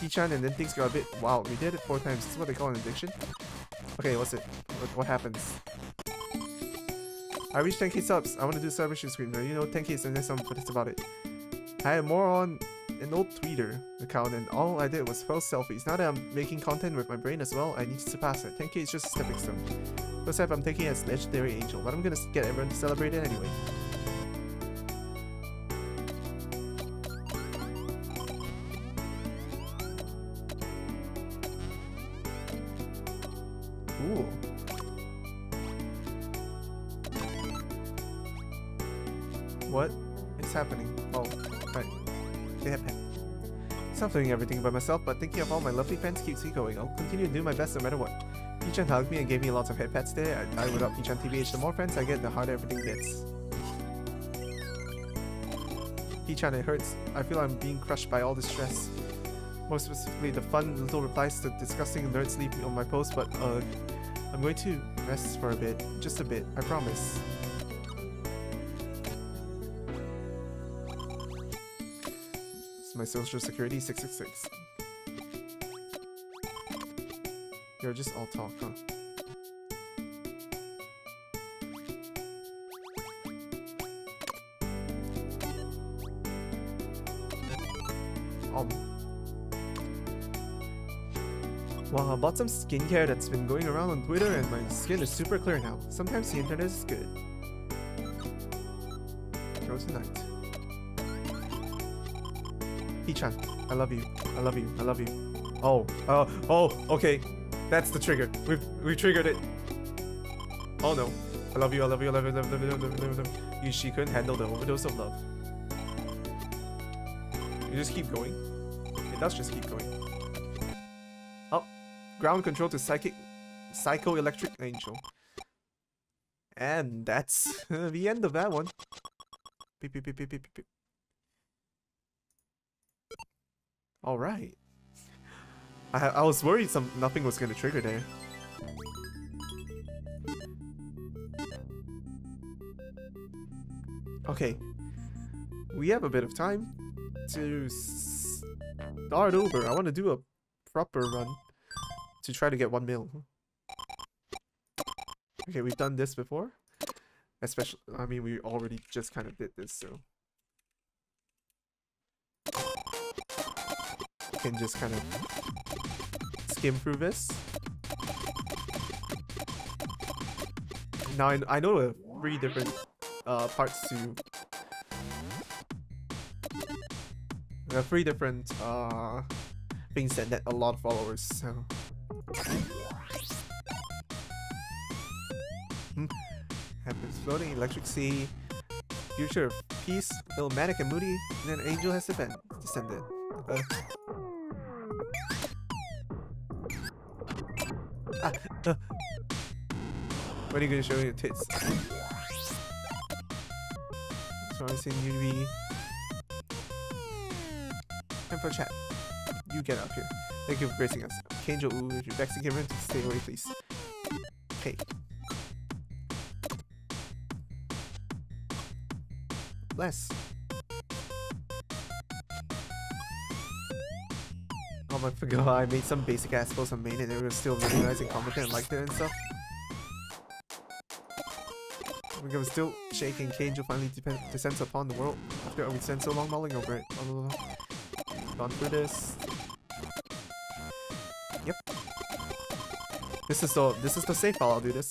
P-chan and then things got a bit... Wow, we did it four times. This is what they call an addiction? Okay, what's it? What, what happens? I reached 10k subs. I want to do a celebration screen. You know, 10k is the next one, but that's about it. I had more on an old Twitter account and all I did was post selfies. Now that I'm making content with my brain as well, I need to surpass it. 10k is just a stepping stone. First I'm taking as Legendary Angel, but I'm gonna get everyone to celebrate it anyway. Doing everything by myself, but thinking of all my lovely fans keeps me going. I'll continue to do my best no matter what. P-chan hugged me and gave me lots of head pats today. I, I without P-chan TBH, the more friends I get, the harder everything gets. P-chan, it hurts. I feel I'm being crushed by all the stress. More specifically, the fun little replies to disgusting nerd sleep on my post, but uh, I'm going to rest for a bit. Just a bit, I promise. My social security 666. You're just all talk, huh? Um. Wow, I bought some skincare that's been going around on Twitter and my skin is super clear now. Sometimes the internet is good. Go tonight. P-chan, I love you. I love you. I love you. Oh, oh, oh, okay. That's the trigger. We've we triggered it. Oh no. I love you, I love you, I love you, I love you, I love you, I love you, I love you. you. She couldn't handle the overdose of love. You just keep going. It does just keep going. Oh, ground control to psychic, psycho-electric angel. And that's the end of that one. Beep, beep, beep, beep, beep, beep. All right. I I was worried some nothing was gonna trigger there. Okay. We have a bit of time to start over. I want to do a proper run to try to get one mil. Okay, we've done this before. Especially, I mean, we already just kind of did this, so. Can just kind of skim through this. Now, I, I know three different uh, parts to... There are three different uh, things that net a lot of followers, so... Hmm. Happens floating, electric sea, future of peace, little manic and moody, and then angel has descended. Uh, When are you gonna show me your tits? Seen you be Time for chat. You get up here. Thank you for gracing us. Angel, if you're back vexing him, stay away, please. Okay. Less. My god, I made some basic ass posts on main and they were still really nice and competent and liked it and stuff. I was still shaking, will finally descend upon the world after we spent so long mulling over it. Blah. Gone through this. Yep. This is the this is the safe file, I'll do this.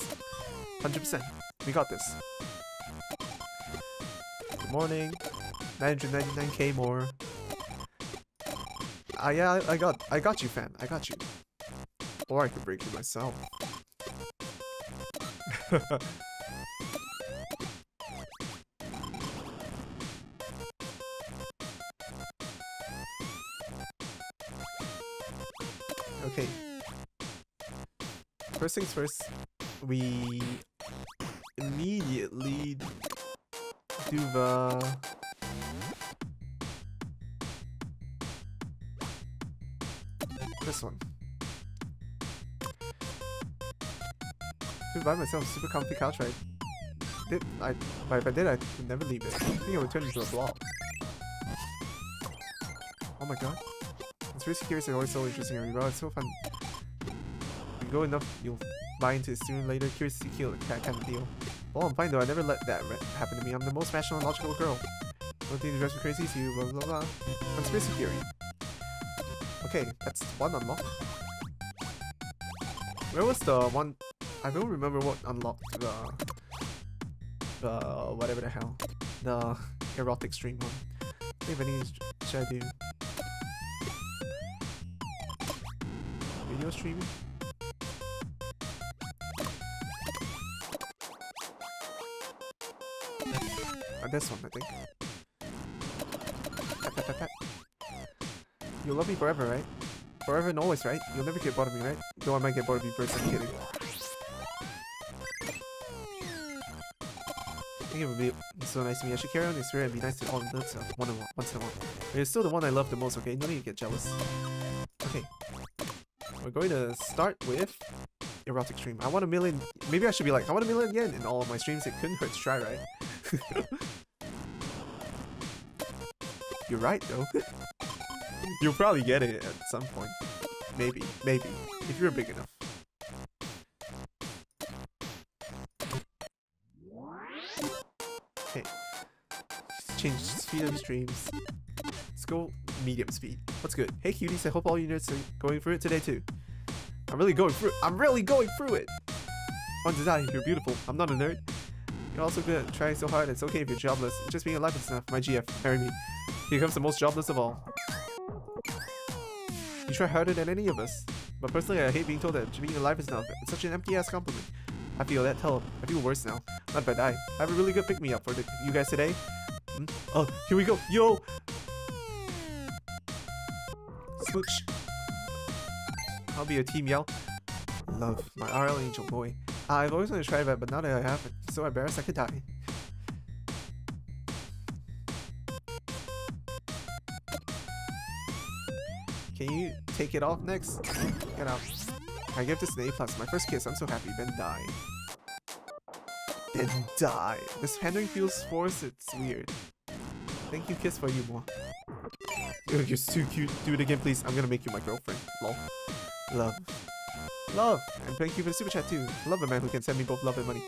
100%. We got this. Good morning. 999k more. Ah, yeah, I, I got, I got you, fam. I got you. Or I could break you myself. okay. First things first, we immediately do the This one. To buy myself super comfy couch right? Did I but if I did I would never leave it. I think it would turn into a blob. Oh my god. It's really curious and always so interesting and it's so fun. You go enough, you'll buy into it sooner later, curious to kill that kind of deal. Oh, I'm fine though, I never let that happen to me. I'm the most rational and logical girl. Don't think the dress me crazy to you, blah blah blah. Conspiracy theory. Okay, that's one unlock. Where was the one? I don't remember what unlocked the the whatever the hell the erotic stream one. I think any should I do video streaming? Uh, this one, I think. You'll love me forever, right? Forever and always, right? You'll never get bored of me, right? Though I might get bored of you first, I'm kidding. I think it would be so nice to me. I should carry on this spirit and be nice to all the stuff uh, one and one, once in a while. But it's still the one I love the most, okay? No need to get jealous. Okay. We're going to start with Erotic Stream. I want a million... Maybe I should be like, I want a million yen in all of my streams. It couldn't hurt to try, right? You're right, though. You'll probably get it at some point. Maybe, maybe. If you're big enough. Okay. Change speed of streams. Let's go medium speed. What's good? Hey cuties, I hope all you nerds are going through it today too. I'm really going through I'm really going through it! On die, you're beautiful. I'm not a nerd. You're also good trying so hard, it's okay if you're jobless. Just being alive is enough. My GF, marry me. Here comes the most jobless of all. You try harder than any of us. But personally, I hate being told that being alive is enough. It's such an empty-ass compliment. I feel that. Tell. I feel worse now. Not bad. I I have a really good pick-me-up for the, you guys today. Hmm? Oh, here we go. Yo! Smooch. I'll be your team yell. Love, my RL angel boy. I've always wanted to try that, but now that I have it, so embarrassed I could die. Take it off next? Get out. Um, I give this an A+. plus. My first kiss, I'm so happy. Then die. Then die. This handling feels forced, it's weird. Thank you, kiss for you, more. You're just too cute. Do it again, please. I'm gonna make you my girlfriend. Lol. Love. Love! And thank you for the super chat too. Love a man who can send me both love and money.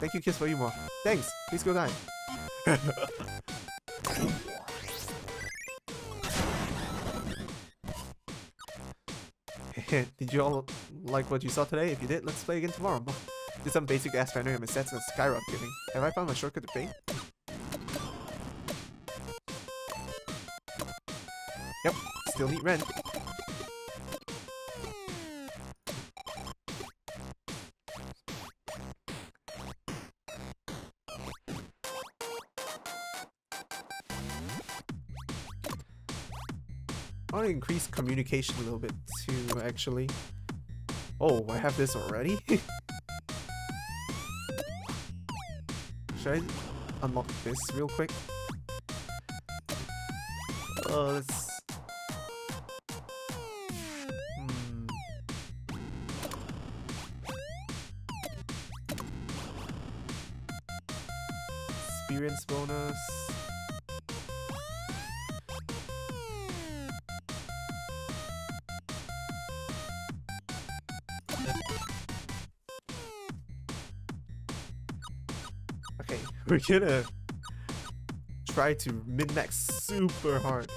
Thank you, Kiss for you more. Thanks! Please go die. did you all like what you saw today? If you did, let's play again tomorrow. Did some basic ass random and sets of skyrocketing. Have I found my shortcut to fame? Yep, still need rent. Increase communication a little bit too, actually. Oh, I have this already? Should I unlock this real quick? Uh, let's... we're gonna try to min-max super hard.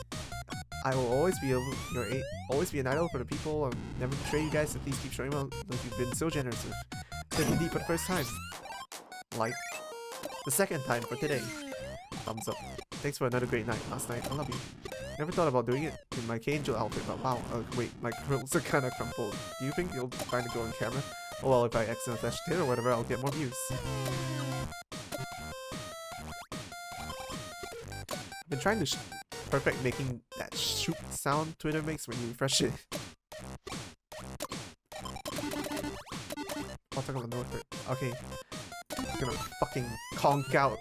I will always be able, your a always be an idol for the people. I'll never betray you guys. So please keep showing out like you've been so generous with Tiffany D for the first time. Like the second time for today. Thumbs up. Thanks for another great night last night. I love you. Never thought about doing it in my K-Angel outfit, but wow. Uh, wait, my curls are kinda crumpled. Do you think you'll find to go on camera? Oh well, if I accidentally flash a or whatever, I'll get more views. I've been trying to perfect making that shoot sound Twitter makes when you refresh it. I'll talk about North Okay. I'm gonna fucking conk out.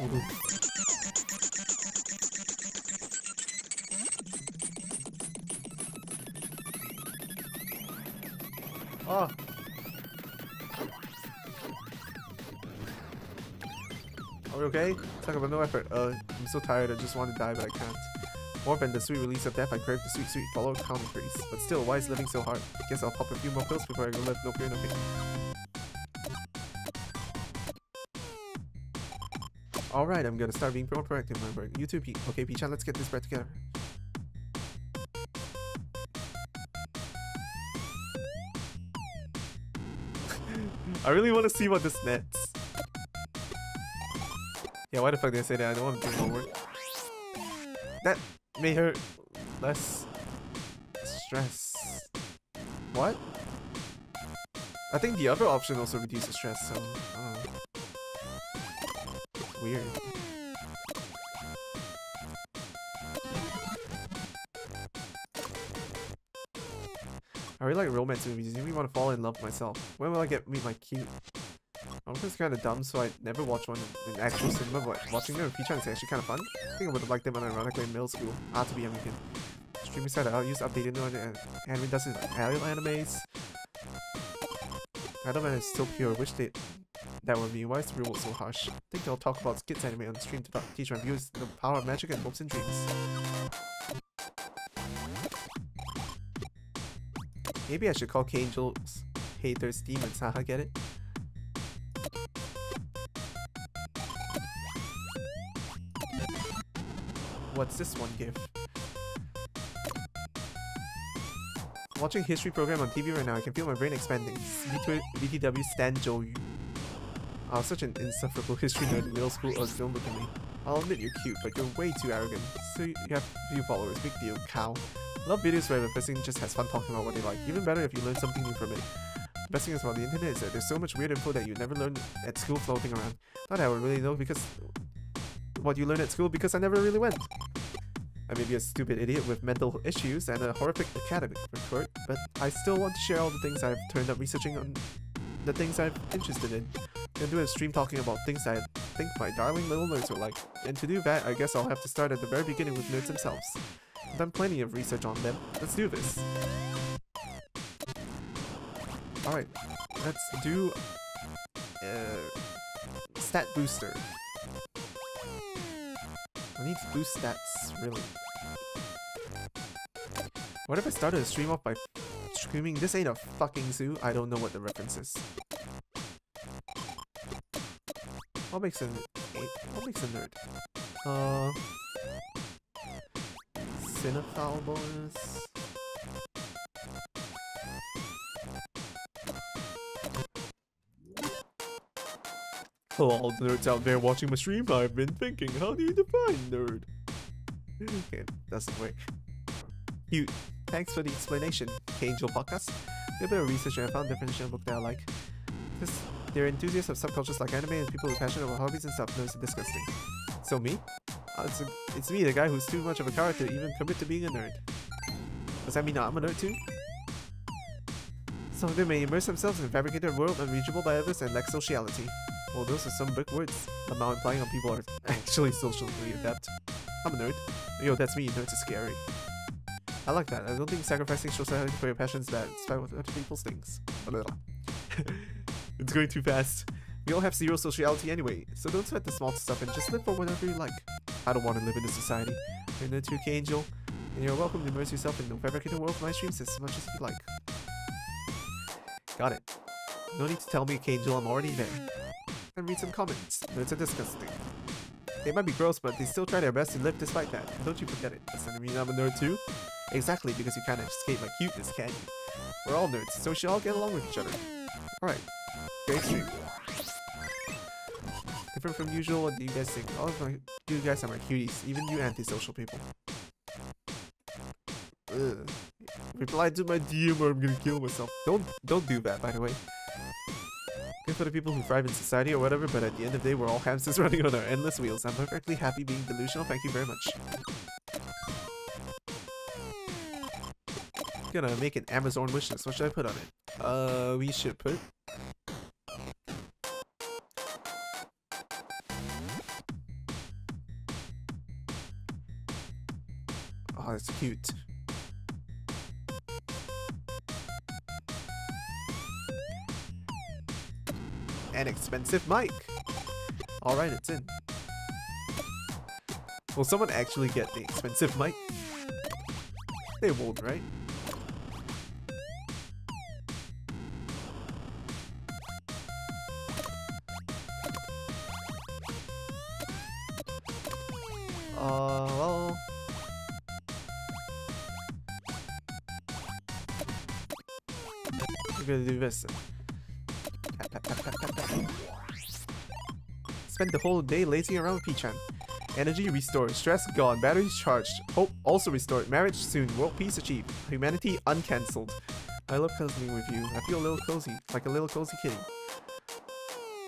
Ooh. Talk about no effort. Uh, I'm so tired, I just want to die, but I can't. More than the sweet release of death, I crave the sweet, sweet follow count increase. But still, why is living so hard? I Guess I'll pop a few more pills before I go live no fear, no. Alright, I'm gonna start being more proactive, remember. You too, Pete. Okay, P-chan, let's get this bread together. I really want to see what this nets. Yeah, why the fuck did I say that? I don't want to do more work. That made her less stress. What? I think the other option also reduces stress, so. Weird. I really like romance movies. I really want to fall in love myself. When will I get meet my cute? I'm just kind of dumb, so I never watched one in actual cinema, but watching them in feature is actually kind of fun. I think I would have liked them unironically in middle school. Ah, to be again. Streaming side I'll use updated one and anime does it Ariel animes. Idleman is still pure, wish they that would be why is the real world so harsh? I think I'll talk about kids anime on the stream to teach my viewers the power of magic and hopes and dreams. Maybe I should call K-Angels haters demons, haha, get it? What's this one give? Watching history program on TV right now, I can feel my brain expanding. BTW Stan Joyu. I was such an insufferable history nerd in middle school, or don't look at me. I'll admit you're cute, but you're way too arrogant. So you have few followers, big deal, cow. Love videos where the person just has fun talking about what they like. Even better if you learn something new from it. The best thing about the internet is that there's so much weird info that you never learn at school floating around. Not I would really know because what you learn at school because I never really went. I may be a stupid idiot with mental issues and a horrific academic record, but I still want to share all the things I've turned up researching on the things I'm interested in. And do a stream talking about things I think my darling little nerds will like. And to do that, I guess I'll have to start at the very beginning with nerds themselves. I've done plenty of research on them. Let's do this. Alright, let's do uh, stat booster. I need to boost stats, really. What if I started a stream off by screaming, this ain't a fucking zoo? I don't know what the reference is. What makes a what makes a nerd? Uh Cinephile bonus. Oh, all the nerds out there watching my stream, I've been thinking, how do you define nerd? okay, doesn't work. You, thanks for the explanation, K-Angel Podcast. Did a bit of research and I found definition book that I like. Because they're enthusiasts of subcultures like anime and people who are passionate about hobbies and stuff knows it's disgusting. So me? Uh, it's, a, it's me, the guy who's too much of a character to even commit to being a nerd. Does that mean I'm a nerd too? Some of them may immerse themselves in a fabricated world unreachable by others and lack sociality. Well, those are some big words, but now implying on people are actually socially adept. I'm a nerd. Yo, that's me, nerds are scary. I like that. I don't think sacrificing sociality for your passions bad, despite with other people thinks. it's going too fast. We all have zero sociality anyway, so don't sweat the small stuff and just live for whatever you like. I don't want to live in this society. You're a nerd too, K-Angel, and you're welcome to immerse yourself in the fabricated world of my streams as much as you like. Got it. No need to tell me, K-Angel, I'm already there and read some comments. Nerds are disgusting. They might be gross, but they still try their best to live despite that. Don't you forget it. Does that mean I'm a nerd too? Exactly, because you can't escape my cuteness, can you? We're all nerds, so we should all get along with each other. Alright. Great stream. Different from usual, what do you guys think? All of my, you guys are my cuties, even you antisocial people. Ugh. Reply to my DM or I'm gonna kill myself. Don't don't do that, by the way. Good for the people who thrive in society or whatever, but at the end of the day, we're all hamsters running on our endless wheels. I'm perfectly happy being delusional, thank you very much. Gonna make an Amazon wishlist. What should I put on it? Uh, we should put... Oh, that's cute. An expensive mic. Alright, it's in. Will someone actually get the expensive mic? They won't, right? Uh, well... We're gonna do this. The whole day lazing around with P-chan. Energy restored, stress gone, batteries charged, hope also restored, marriage soon, world peace achieved, humanity uncancelled. I love cuddling with you. I feel a little cozy, like a little cozy kitty.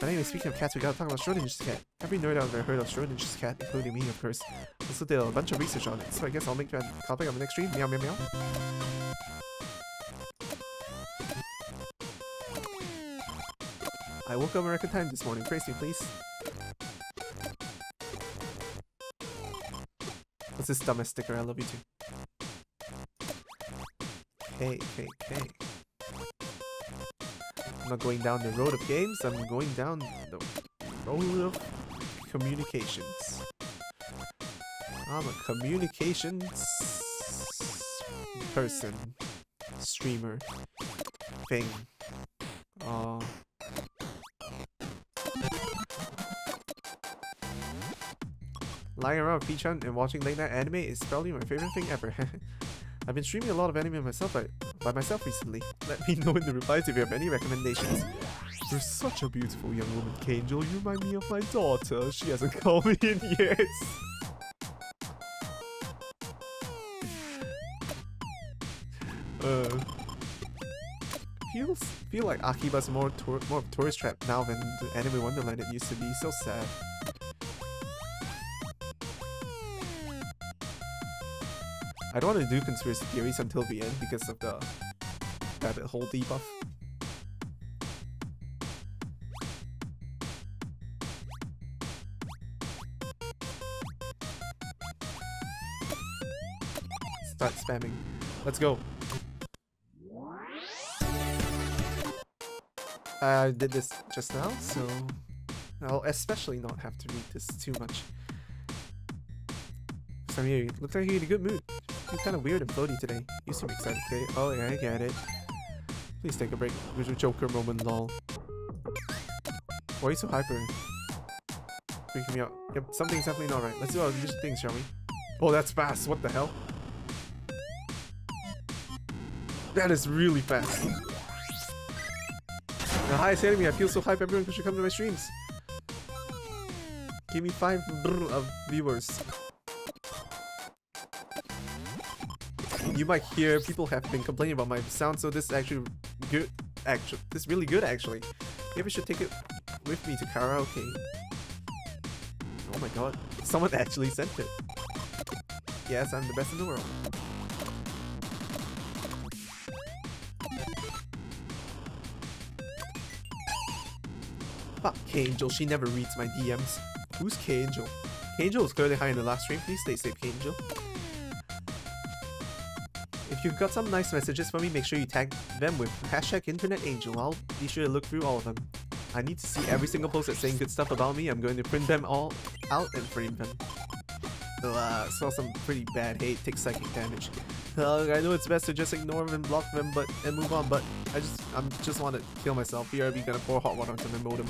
But anyway, speaking of cats, we gotta talk about Schrodinger's cat. Every nerd out there heard of Schrodinger's cat, including me, of course. Also did a bunch of research on it, so I guess I'll make that topic on the next stream. Meow meow meow. I woke up a record time this morning. Praise me, please. What's this dumbest sticker? I love you too. Hey, hey, hey. I'm not going down the road of games, I'm going down the road of communications. I'm a communications person, streamer, thing. Uh, Lying around with P-chan and watching late night anime is probably my favorite thing ever. I've been streaming a lot of anime myself, but by myself recently. Let me know in the replies if you have any recommendations. You're such a beautiful young woman, K-Angel. You remind me of my daughter. She hasn't called me in years. Uh, feels feel like Akiba's more more of a tourist trap now than the anime wonderland it used to be. So sad. I don't want to do conspiracy theories until the end because of the rabbit hole debuff. Start spamming. Let's go. I did this just now, so I'll especially not have to read this too much. Samir, you look like you're in a good mood. You're kind of weird and floaty today. You seem excited today. Oh yeah, I get it. Please take a break. A Joker moment, lol. Why are you so hyper? Freaking me out. Yep, something's definitely not right. Let's do our usual things, shall we? Oh, that's fast. What the hell? That is really fast. Now, hi, it's me. I feel so hype. Everyone should come to my streams. Give me five brr of viewers. You might hear people have been complaining about my sound, so this is actually good. Actually, this is really good actually. Maybe I should take it with me to karaoke. Oh my god, someone actually sent it. Yes, I'm the best in the world. Fuck K-Angel, she never reads my DMs. Who's K-Angel? K-Angel was clearly high in the last stream. Please stay safe, K-Angel. If you've got some nice messages for me, make sure you tag them with hashtag Internet Angel. I'll be sure to look through all of them. I need to see every single post that's saying good stuff about me. I'm going to print them all out and frame them. So uh, saw some pretty bad hate, take psychic damage. Uh, I know it's best to just ignore them and block them, but and move on. But I just, I'm just want to kill myself. BRB gonna pour hot water onto my modem.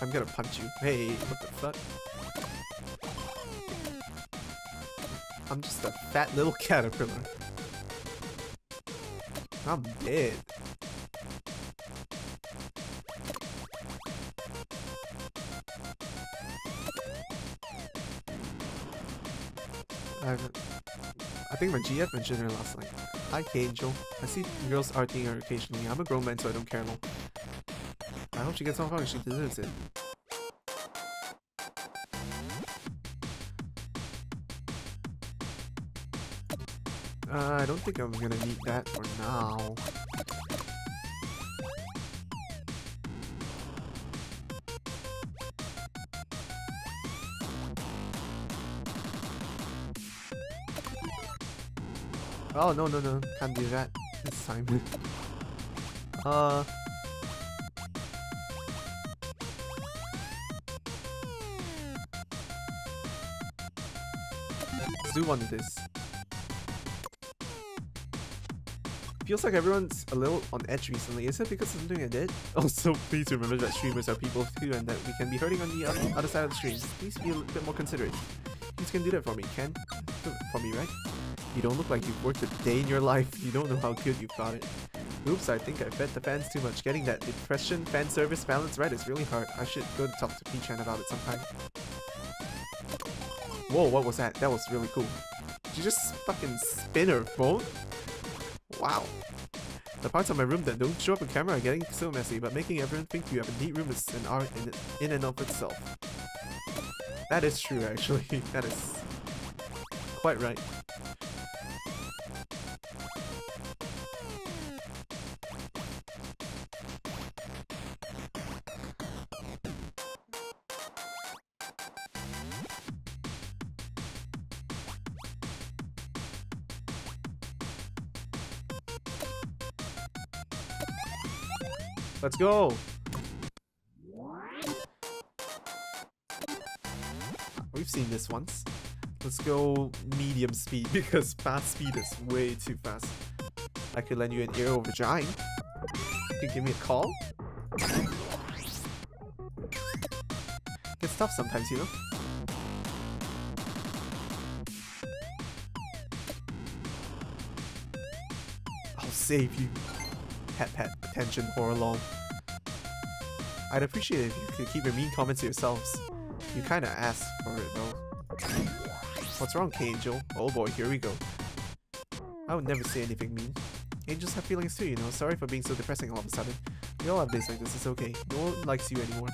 I'm gonna punch you. Hey, what the fuck? I'm just a fat little caterpillar. I'm dead. I've, I think my GF mentioned her last night. Hi, Angel. I see girls arting her occasionally. I'm a grown man, so I don't care long. I hope she gets on fire. She deserves it. Uh, I don't think I'm gonna need that for now. Oh, no, no, no. Can't do that this time. uh... Let's do one of this. Feels like everyone's a little on edge recently. Is it because of something I did? Also, please remember that streamers are people too and that we can be hurting on the other, side of the stream. Please be a little bit more considerate. Please can do that for me, Ken. For me, right? You don't look like you've worked a day in your life. You don't know how good you've got it. Oops, I think I fed the fans too much. Getting that depression fan service balance right is really hard. I should go talk to P-chan about it sometime. Whoa, what was that? That was really cool. Did you just fucking spin her phone? Wow. The parts of my room that don't show up on camera are getting so messy, but making everyone think you have a neat room is an art in, in and of itself. That is true, actually. that is quite right. Let's go. We've seen this once. Let's go medium speed because fast speed is way too fast. I could lend you an ear over giant. You give me a call? It's tough sometimes, you know? I'll save you. Pet pet, attention, Horalong. I'd appreciate it if you could keep your mean comments to yourselves. You kinda asked for it though. What's wrong, K-Angel? Oh boy, here we go. I would never say anything mean. Angels have feelings too, you know. Sorry for being so depressing all of a sudden. We all have days like this, it's okay. No one likes you anymore.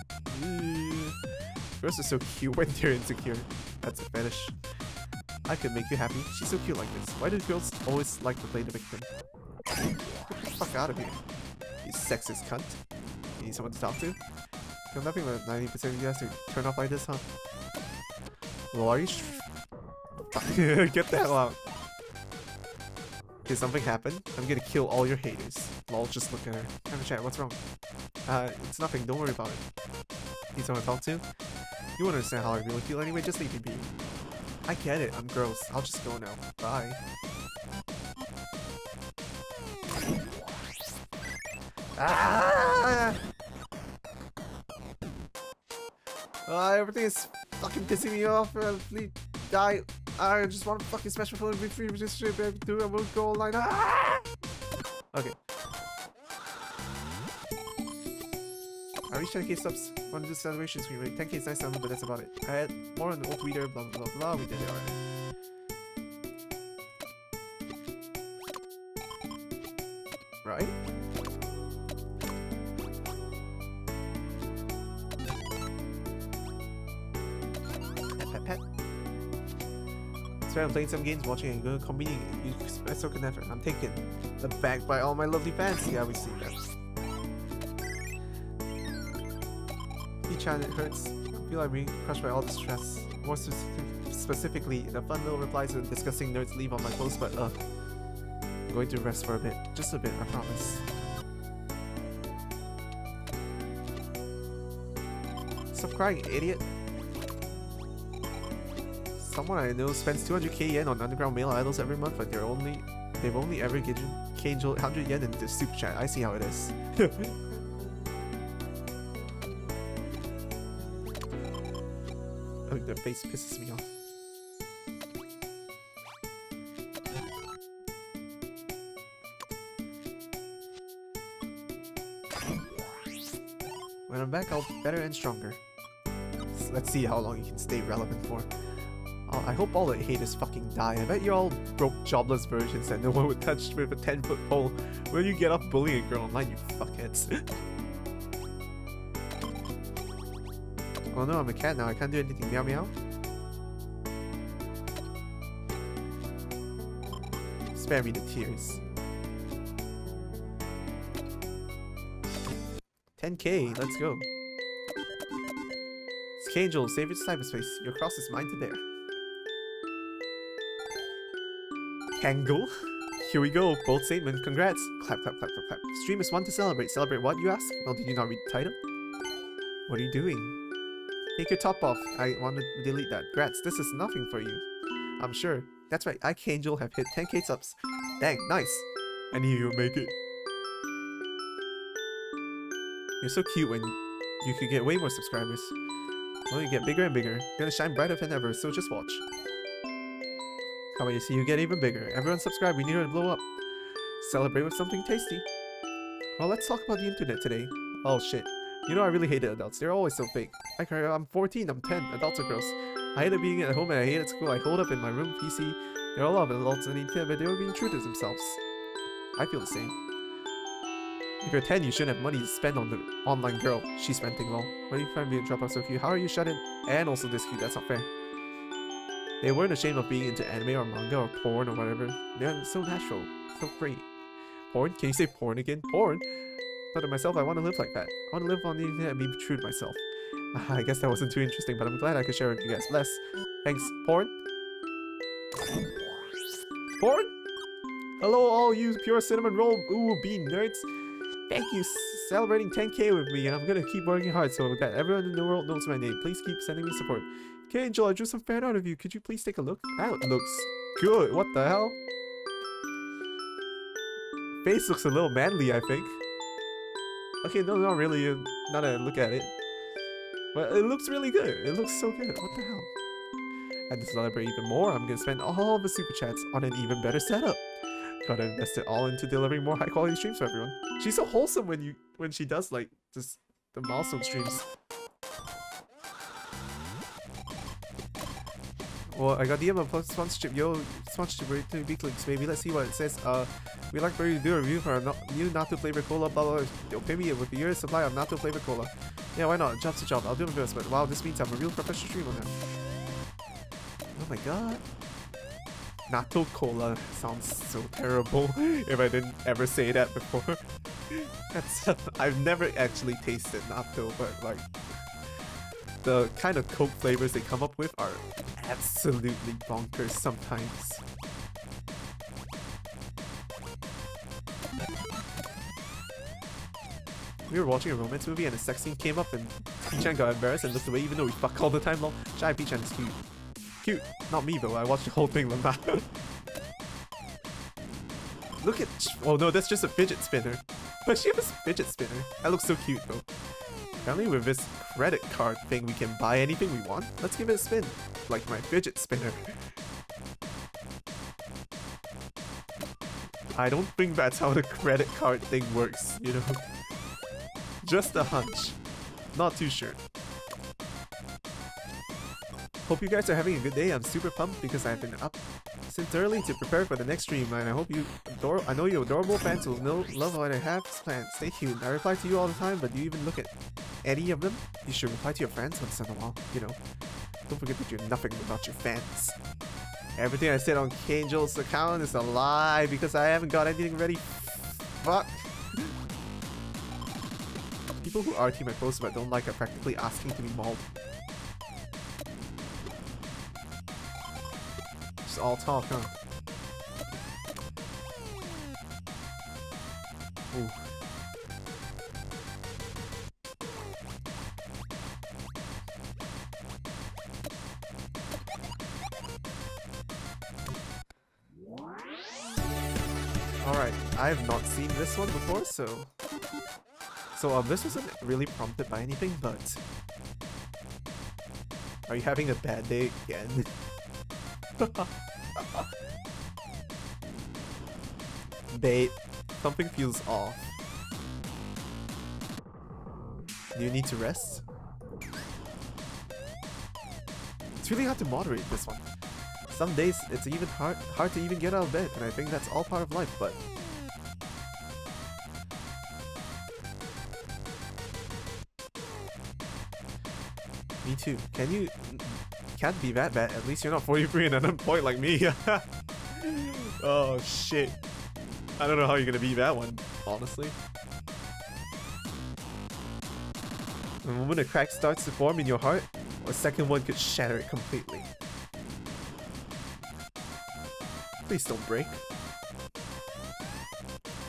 Girls are so cute when they're insecure. That's a fetish. I could make you happy. She's so cute like this. Why do girls always like to play the victim? Get the fuck out of here. You sexist cunt. You need someone to talk to? You have nothing but 90% of you guys to turn off like this, huh? Well, are you Get the hell out. Did something happen? I'm gonna kill all your haters. Lol, just look at her. Have a chat, what's wrong? Uh, it's nothing, don't worry about it. Need someone to talk to? You won't understand how I really feel anyway, just leave me be. I get it, I'm gross. I'll just go now. Bye. Ah! Uh, everything is fucking pissing me off. Uh, please die. I just want to fucking smash my phone and be free. Just back to I will go online. Ah! Okay. I reached 10k subs. Do celebrations we make 10k is nice but that's about it. I had more on the old blah blah blah blah. We did it alright. Playing some games, watching and good combining espresso connector. I'm taken aback by all my lovely fans. Yeah, we see that. P-chan, it hurts. I feel like being crushed by all the stress. More specific, specifically, the fun little replies and disgusting nerds leave on my post, but uh, I'm going to rest for a bit. Just a bit, I promise. Stop crying, idiot. Someone I know spends 200k yen on underground male idols every month, but they're only they've only ever given K-Angel 100 yen in the super chat. I see how it is. oh, the face pisses me off. When I'm back, I'll be better and stronger. So let's see how long you can stay relevant for. I hope all the haters fucking die. I bet you all broke jobless versions that no one would touch with a 10 foot pole. When you get off bullying a girl online, you fuckheads. oh no, I'm a cat now. I can't do anything. Meow meow. Spare me the tears. 10k, let's go. It's K-Angel, save your cyberspace. Your cross is mine to bear. K-Angel. Here we go, bold statement, congrats. Clap, clap, clap, clap, clap. Streamers want to celebrate. Celebrate what, you ask? Well, did you not read the title? What are you doing? Take your top off. I want to delete that. Grats, this is nothing for you. I'm sure. That's right, I, Angel, have hit 10k subs. Dang, nice. I knew you would make it. You're so cute when you could get way more subscribers. Well, you get bigger and bigger. You're gonna shine brighter than ever, so just watch. How about you see you get even bigger? Everyone subscribe, we need to blow up. Celebrate with something tasty. Well, let's talk about the internet today. Oh shit. You know I really hate adults. They're always so fake. Like I'm 14, I'm 10. Adults are gross. I hated being at home and I hated school. I hold up in my room PC. There are a lot of adults and need but they were being true to themselves. I feel the same. If you're 10, you shouldn't have money to spend on the online girl. She's spending lol. Why do you find being drop out so cute? How are you shut in? And also this cute, that's not fair. They weren't ashamed of being into anime or manga or porn or whatever. They're so natural. So great. Porn? Can you say porn again? Porn? But to myself, I want to live like that. I want to live on the internet and be true to myself. Uh, I guess that wasn't too interesting, but I'm glad I could share it with you guys. Bless. Thanks. Porn? Porn? Hello all you pure cinnamon roll ooh bean nerds. Thank you celebrating 10k with me and I'm gonna keep working hard so that everyone in the world knows my name. Please keep sending me support. Okay, Angel, I drew some fan art of you. Could you please take a look? That looks good. What the hell? Face looks a little manly, I think. Okay, no, not really. Not a look at it. But it looks really good. It looks so good. What the hell? And to celebrate even more, I'm gonna spend all the super chats on an even better setup. Gotta invest it all into delivering more high quality streams for everyone. She's so wholesome when you when she does like just the milestone streams. Well, I got DM of sponsorship. Yo, sponsorship to weak links, baby. Let's see what it says. Uh, we like for you to do a review for a no new natto flavor cola. Blah blah. blah. Pay me with a year's supply of natto flavor cola. Yeah, why not? Job's a job. I'll do my best. But wow, this means I'm a real professional streamer now. Oh my god. Natto cola sounds so terrible. if I didn't ever say that before. That's I've never actually tasted natto, but like the kind of Coke flavors they come up with are absolutely bonkers sometimes. We were watching a romance movie and a sex scene came up and P-chan got embarrassed and looked away even though we fuck all the time long. Shy P-chan is cute. Cute. Not me though, I watched the whole thing Lama. Look at- oh no, that's just a fidget spinner. But she has a fidget spinner. That looks so cute though. Apparently with this credit card thing we can buy anything we want. Let's give it a spin. Like my fidget spinner. I don't think that's how the credit card thing works, you know? Just a hunch. Not too sure. Hope you guys are having a good day. I'm super pumped because I've been up since early to prepare for the next stream and I hope you I know you adorable fans will know love what I have planned. Stay tuned. I reply to you all the time, but do you even look at any of them? You should reply to your friends once in a while, you know. Don't forget that you're nothing without your fans. Everything I said on K-Angel's account is a lie because I haven't got anything ready. Fuck. People who RT my posts but don't like are practically asking to be mauled. All talk, huh? Ooh. Alright, I have not seen this one before, so... So, um, this wasn't really prompted by anything, but... Are you having a bad day again? Bait, something feels off. Do you need to rest? It's really hard to moderate this one. Some days it's even hard hard to even get out of bed, and I think that's all part of life, but Me too. Can you can't be that bad. At least you're not 43 and unemployed like me. oh shit. I don't know how you're gonna beat that one, honestly. The moment a crack starts to form in your heart, a second one could shatter it completely. Please don't break.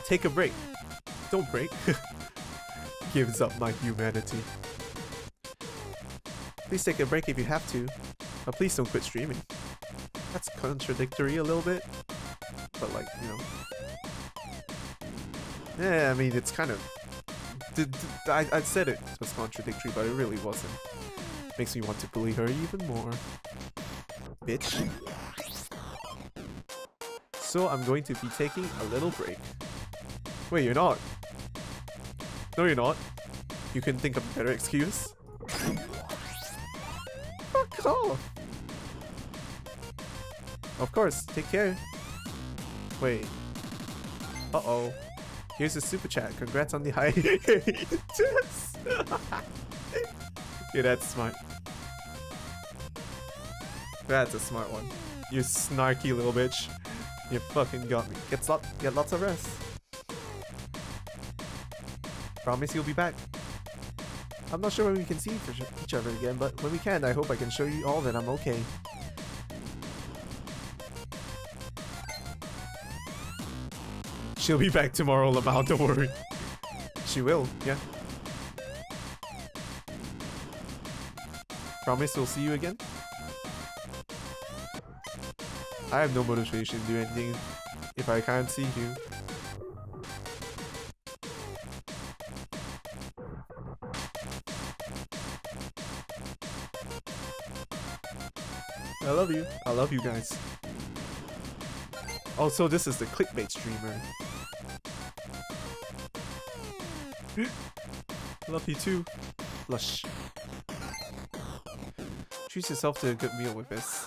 Take a break. Don't break. Gives up my humanity. Please take a break if you have to, but please don't quit streaming. That's contradictory a little bit, Yeah, I mean, it's kind of... I, I said it was contradictory, but it really wasn't. Makes me want to bully her even more. Bitch. So I'm going to be taking a little break. Wait, you're not? No, you're not. You can think of a better excuse? Fuck off! Of course, take care. Wait. Uh-oh. Here's a super chat. Congrats on the hiatus. yeah, that's smart. That's a smart one. You snarky little bitch. You fucking got me. Get, lot get lots of rest. Promise you'll be back. I'm not sure when we can see each other again, but when we can, I hope I can show you all that I'm okay. She'll be back tomorrow, Lamau, don't worry. She will, yeah. Promise we'll see you again? I have no motivation to do anything if I can't see you. I love you. I love you guys. Also, this is the clickbait streamer. Love you too. Lush. Treat yourself to a good meal with this.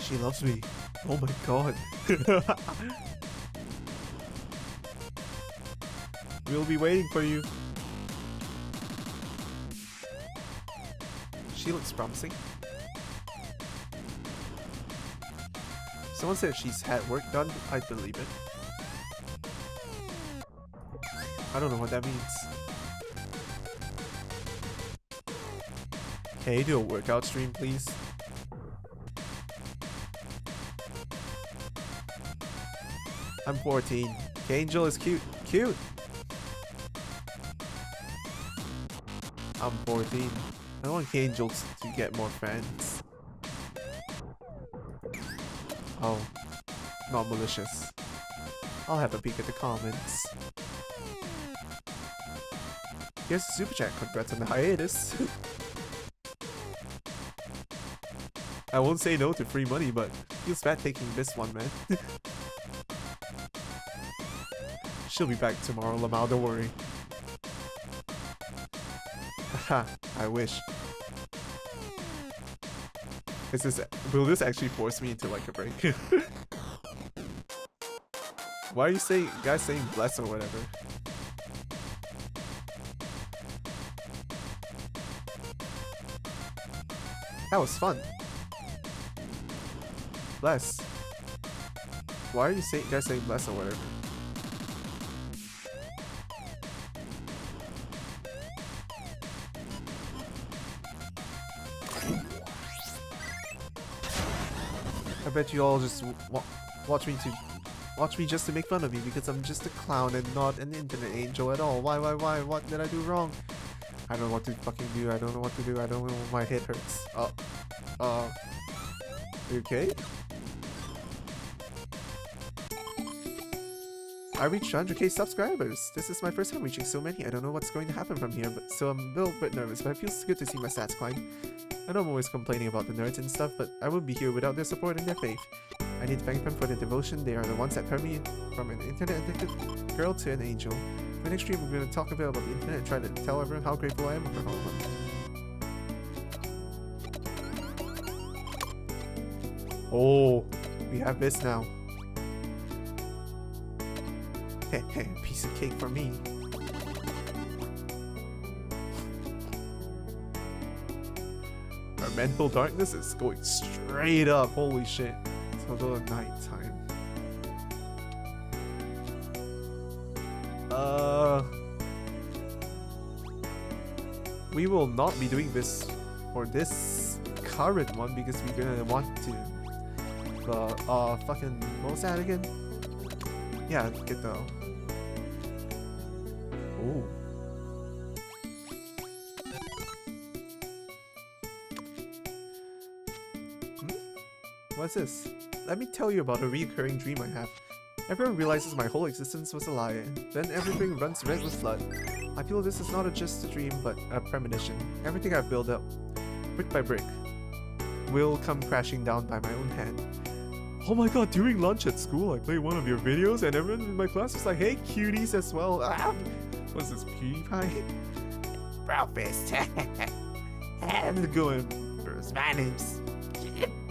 She loves me. Oh my god. we'll be waiting for you. She looks promising. Someone said she's had work done. I believe it. I don't know what that means. Can you do a workout stream, please? I'm 14. Angel is cute. Cute! I'm 14. I want Angels to get more friends. Not malicious. I'll have a peek at the comments. Here's super chat. Congrats on the hiatus. I won't say no to free money, but feels bad taking this one, man. She'll be back tomorrow, Lamau, don't worry. Haha, I wish. Is this will this actually force me into like a break? Why are you saying guys saying bless or whatever? That was fun. Bless. Why are you saying guys saying bless or whatever? I bet you all just watch me to watch me just to make fun of me because I'm just a clown and not an internet angel at all. Why, why, why? What did I do wrong? I don't know what to fucking do. I don't know what to do. I don't know. My head hurts. Uh, uh, you okay? I reached 100k subscribers. This is my first time reaching so many. I don't know what's going to happen from here, but so I'm a little bit nervous, but it feels good to see my stats climb. I know I'm always complaining about the nerds and stuff, but I wouldn't be here without their support and their faith. I need to thank them for their devotion. They are the ones that turned me from an internet-addicted girl to an angel. For the next stream, we're going to talk a bit about the internet and try to tell everyone how grateful I am for all of them. Oh, we have this now. Heh heh, piece of cake for me. Our mental darkness is going straight up. Holy shit. To nighttime. Uh, we will not be doing this for this current one because we're gonna want to the uh fucking was that again? Yeah, get the Ooh. What's this? Let me tell you about a recurring dream I have. Everyone realizes my whole existence was a lie. Then everything runs red with blood. I feel this is not just a dream, but a premonition. Everything I've built up, brick by brick, will come crashing down by my own hand. Oh my god, during lunch at school, I played one of your videos and everyone in my class was like, hey cuties as well. Ah, what's this, PewDiePie? How's it going? My name's...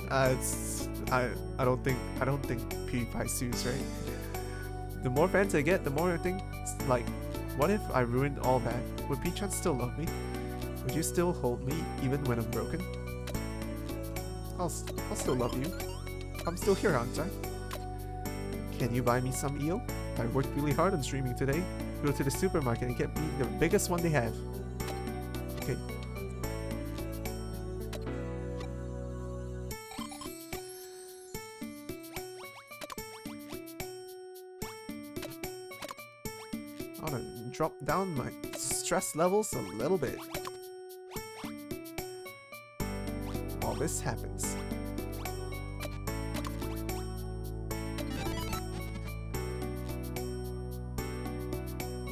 Uh, it's I I don't think I don't think PewDiePie sues, right? The more fans I get, the more I think like, what if I ruined all that? Would P-chan still love me? Would you still hold me even when I'm broken? I'll I'll still love you. I'm still here, aren't I? Can you buy me some eel? I worked really hard on streaming today. Go to the supermarket and get me the biggest one they have. Down my stress levels a little bit. While this happens.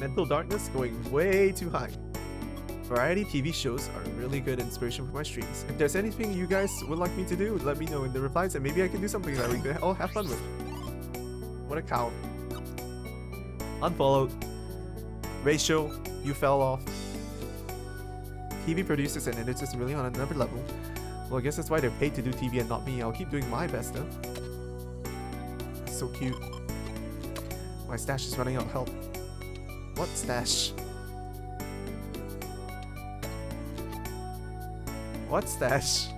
Mental darkness going way too high. Variety TV shows are really good inspiration for my streams. If there's anything you guys would like me to do, let me know in the replies and maybe I can do something that we can all have fun with. What a cow. Unfollowed. Ratio, you fell off. TV producers and editors really on another level. Well, I guess that's why they're paid to do TV and not me. I'll keep doing my best though. So cute. My stash is running out help. What stash? What stash?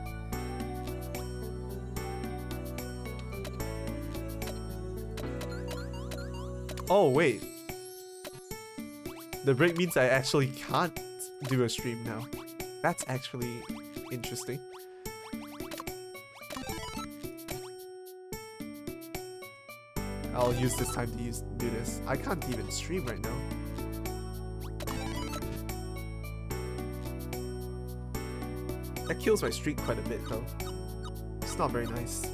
Oh, wait. The break means I actually can't do a stream now. That's actually interesting. I'll use this time to use do this. I can't even stream right now. That kills my streak quite a bit though. It's not very nice.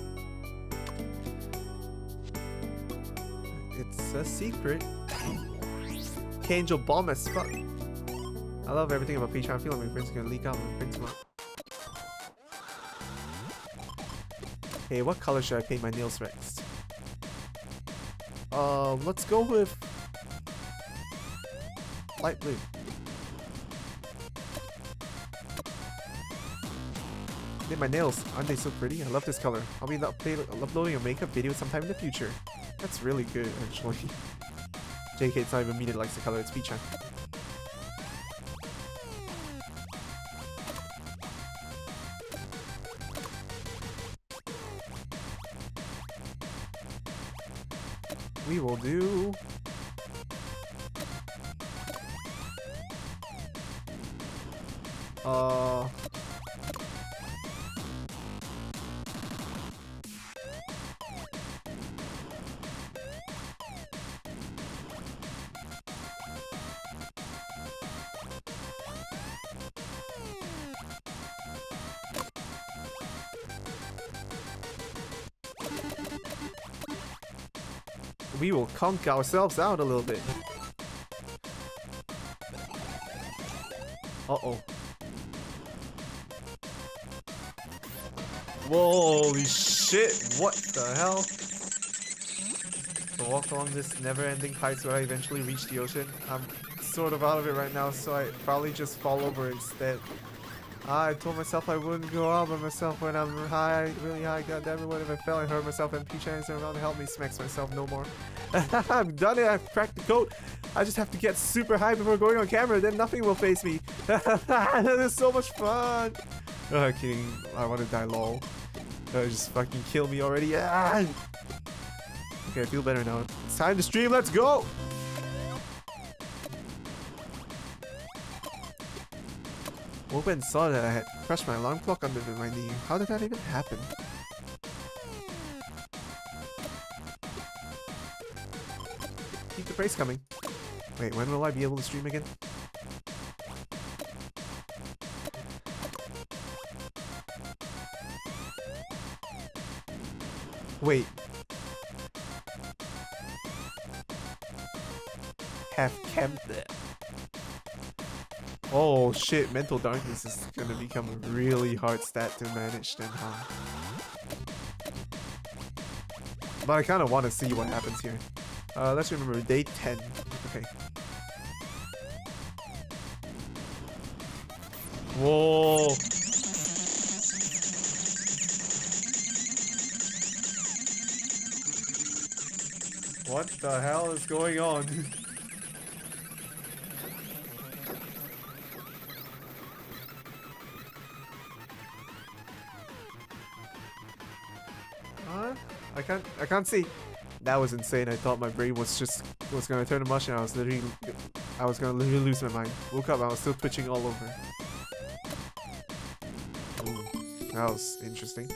It's a secret. K-Angel bomb as fuck. I love everything about P-chan. I feel like my friends are gonna leak out when I print. Hey, what color should I paint my nails next? Um, let's go with light blue. Did my nails, aren't they so pretty? I love this color. I'll be uploading a makeup video sometime in the future. That's really good, actually. JK, it's not even me that likes the color, it's P-chan. We will do... Uh... conk ourselves out a little bit. Uh-oh. Holy shit, what the hell? To walk along this never-ending pipe so I eventually reach the ocean. I'm sort of out of it right now, so I probably just fall over instead. Ah, I told myself I wouldn't go out by myself when I'm high, really high. God damn it, what if I fell and hurt myself and Peach Hands around to help me smacks myself no more. I've done it, I've cracked the code. I just have to get super high before going on camera, then nothing will face me. that is so much fun. Oh, kidding. I want to die lol. Uh, just fucking kill me already. Ah! Okay, I feel better now. It's time to stream, let's go! Woke and saw that I had crushed my alarm clock under my knee. How did that even happen? Praise coming. Wait, when will I be able to stream again? Wait. Have camped. Oh shit, Mental Darkness is gonna become a really hard stat to manage then, huh? But I kinda wanna see what happens here. Uh, let's remember, day 10. Okay. Whoa! What the hell is going on? huh? I can't I can't see. That was insane. I thought my brain was just was gonna turn to mush and I was literally I was gonna literally lose my mind. Woke up, I was still twitching all over. Ooh, that was interesting.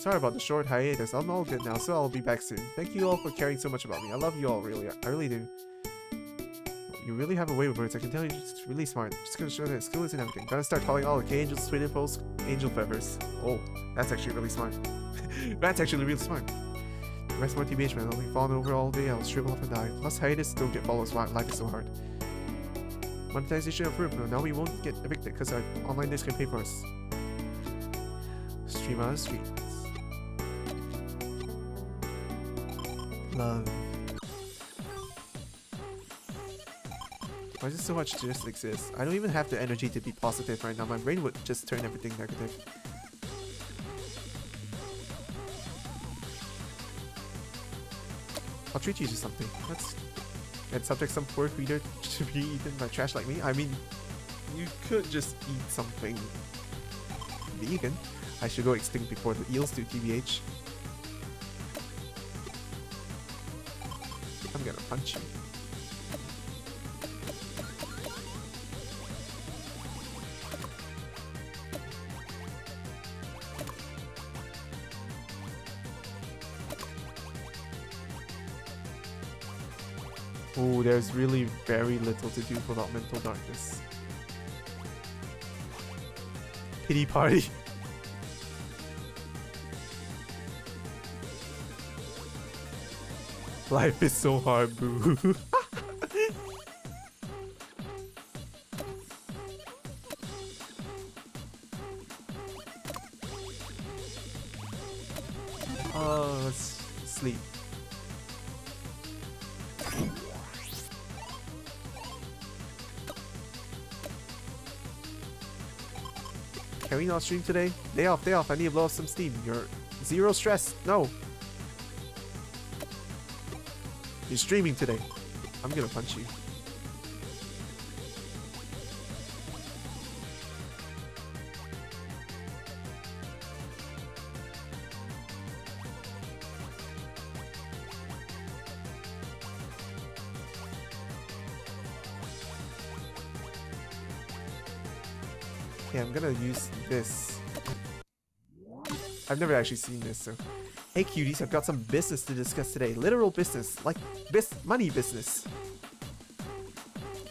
Sorry about the short hiatus. I'm all good now, so I'll be back soon. Thank you all for caring so much about me. I love you all, really. I really do. You really have a way with words. I can tell you're just really smart. Just gonna show that skill is in everything. Gotta start calling all the K-Angels, Twitter posts, Angel Feathers. Oh, that's actually really smart. that's actually really smart. Rest more TBH man, I'll be falling over all day, I'll shrivel up and die. Plus hiatus, don't get follows why life is so hard. Monetization approved. No, now we won't get evicted because our uh, online days can pay for us. Stream on the streets. Love. Why is it so much just exist? I don't even have the energy to be positive right now. My brain would just turn everything negative. I'll treat you to something. Let's and subject some poor creature to be eaten by trash like me. I mean, you could just eat something vegan. I should go extinct before the eels do TBH. I'm gonna punch you. There's really very little to do without mental darkness. Pity party. Life is so hard, boo. Stream today? Day off, day off. I need to blow off some steam. You're zero stress. No. You're streaming today. I'm gonna punch you. I've never actually seen this, so. Hey cuties, I've got some business to discuss today. Literal business, like bis money business.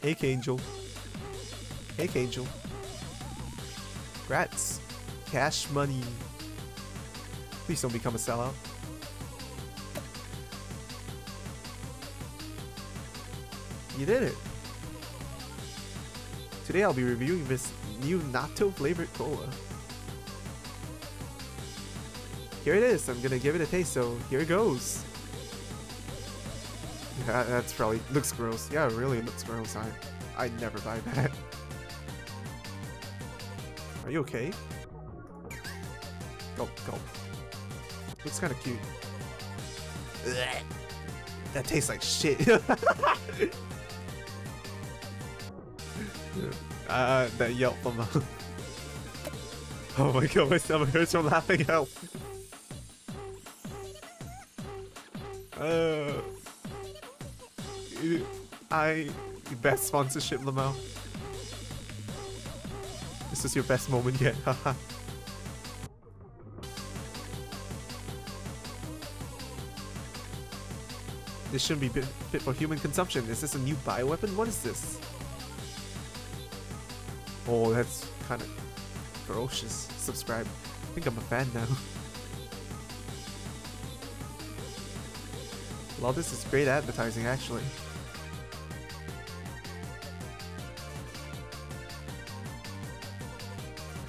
Hey Angel. Hey Angel. Grats. Cash money. Please don't become a sellout. You did it. Today I'll be reviewing this new natto flavored cola. Here it is. I'm gonna give it a taste, so here it goes. Yeah, that's probably looks gross. Yeah, really looks gross. I I'd never buy that. Are you okay? Go, go. Looks kind of cute. Blech. That tastes like shit. uh, that yelp from Oh my god, my stomach hurts from laughing help. Uh, I best sponsorship, Lamau. This is your best moment yet, haha. this shouldn't be fit for human consumption. Is this a new bioweapon? What is this? Oh, that's kind of ferocious. Subscribe. I think I'm a fan now. Well, this is great advertising, actually.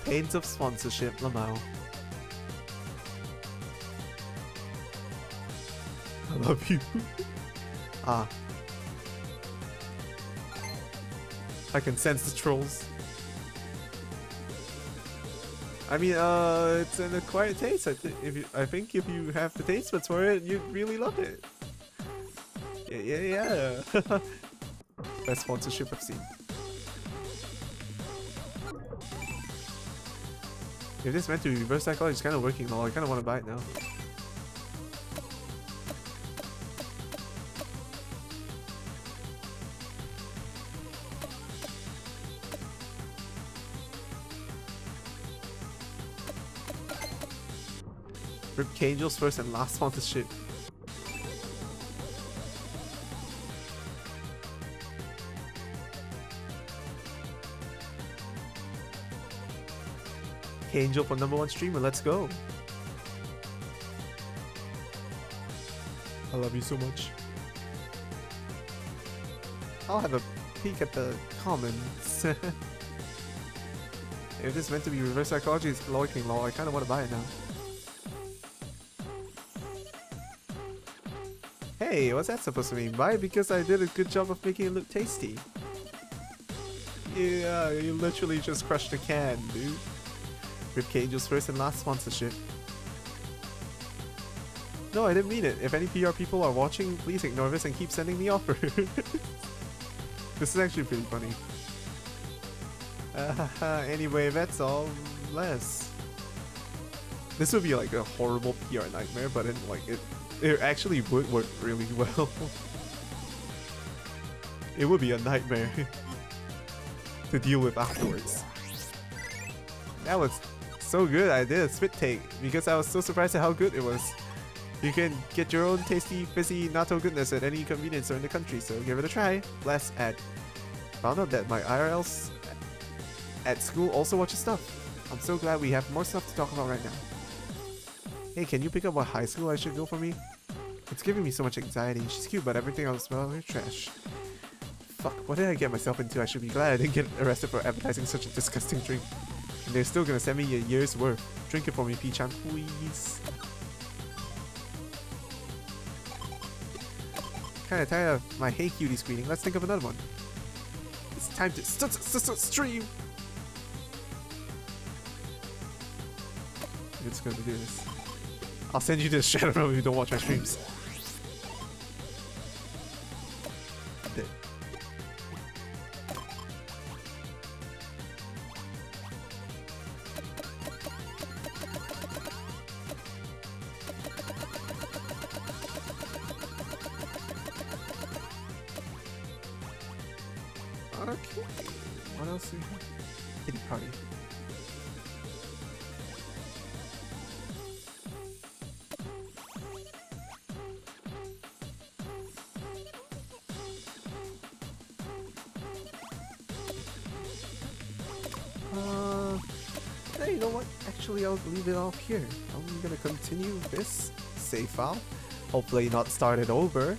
Pains of sponsorship, Lamau. I love you. ah. I can sense the trolls. I mean, uh, it's an acquired taste. I, th if you, I think if you have the taste buds for it, you'd really love it. Yeah, yeah. Best sponsorship I've seen. If this meant to be reverse psychology, it's kind of working though. I kind of want to buy it now. Rip Angel's first and last sponsorship. Angel for number one streamer, let's go. I love you so much. I'll have a peek at the comments. if this is meant to be reverse psychology, it's lurking law. I kind of want to buy it now. Hey, what's that supposed to mean? Buy because I did a good job of making it look tasty. Yeah, you literally just crushed a can, dude. Rip K-Angel's first and last sponsorship. No, I didn't mean it. If any PR people are watching, please ignore this and keep sending the offer. this is actually pretty funny. Uh, anyway, that's all. Less. This would be like a horrible PR nightmare, but it like it, it actually would work really well. it would be a nightmare to deal with afterwards. That was so good. I did a spit take because I was so surprised at how good it was. You can get your own tasty, fizzy natto goodness at any convenience store in the country, so give it a try. Last ad. Found out that my IRLs at school also watches stuff. I'm so glad we have more stuff to talk about right now. Hey, can you pick up what high school I should go for me? It's giving me so much anxiety. She's cute, but everything else about her trash. Fuck, what did I get myself into? I should be glad I didn't get arrested for advertising such a disgusting drink. And they're still gonna send me a year's worth. Drink it for me, P-chan, please. Kinda tired of my Hey Cutie screening. Let's think of another one. It's time to st st st stream! It's gonna do this. I'll send you this shadow if you don't watch my streams. Continue this save file. Hopefully not start it over.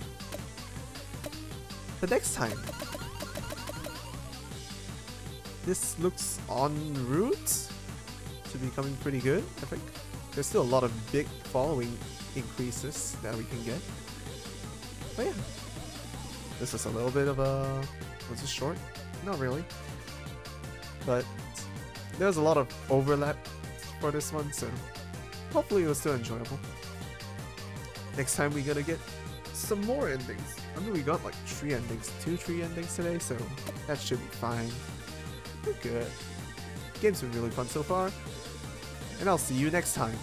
The next time. This looks en route to becoming pretty good, I think. There's still a lot of big following increases that we can get. But yeah. This is a little bit of a... Was this short? Not really. But there's a lot of overlap for this one, so hopefully it was still enjoyable. Next time we're gonna get some more endings. I mean, we got like three endings, two, three endings today, so that should be fine. We're good. Game's been really fun so far, and I'll see you next time.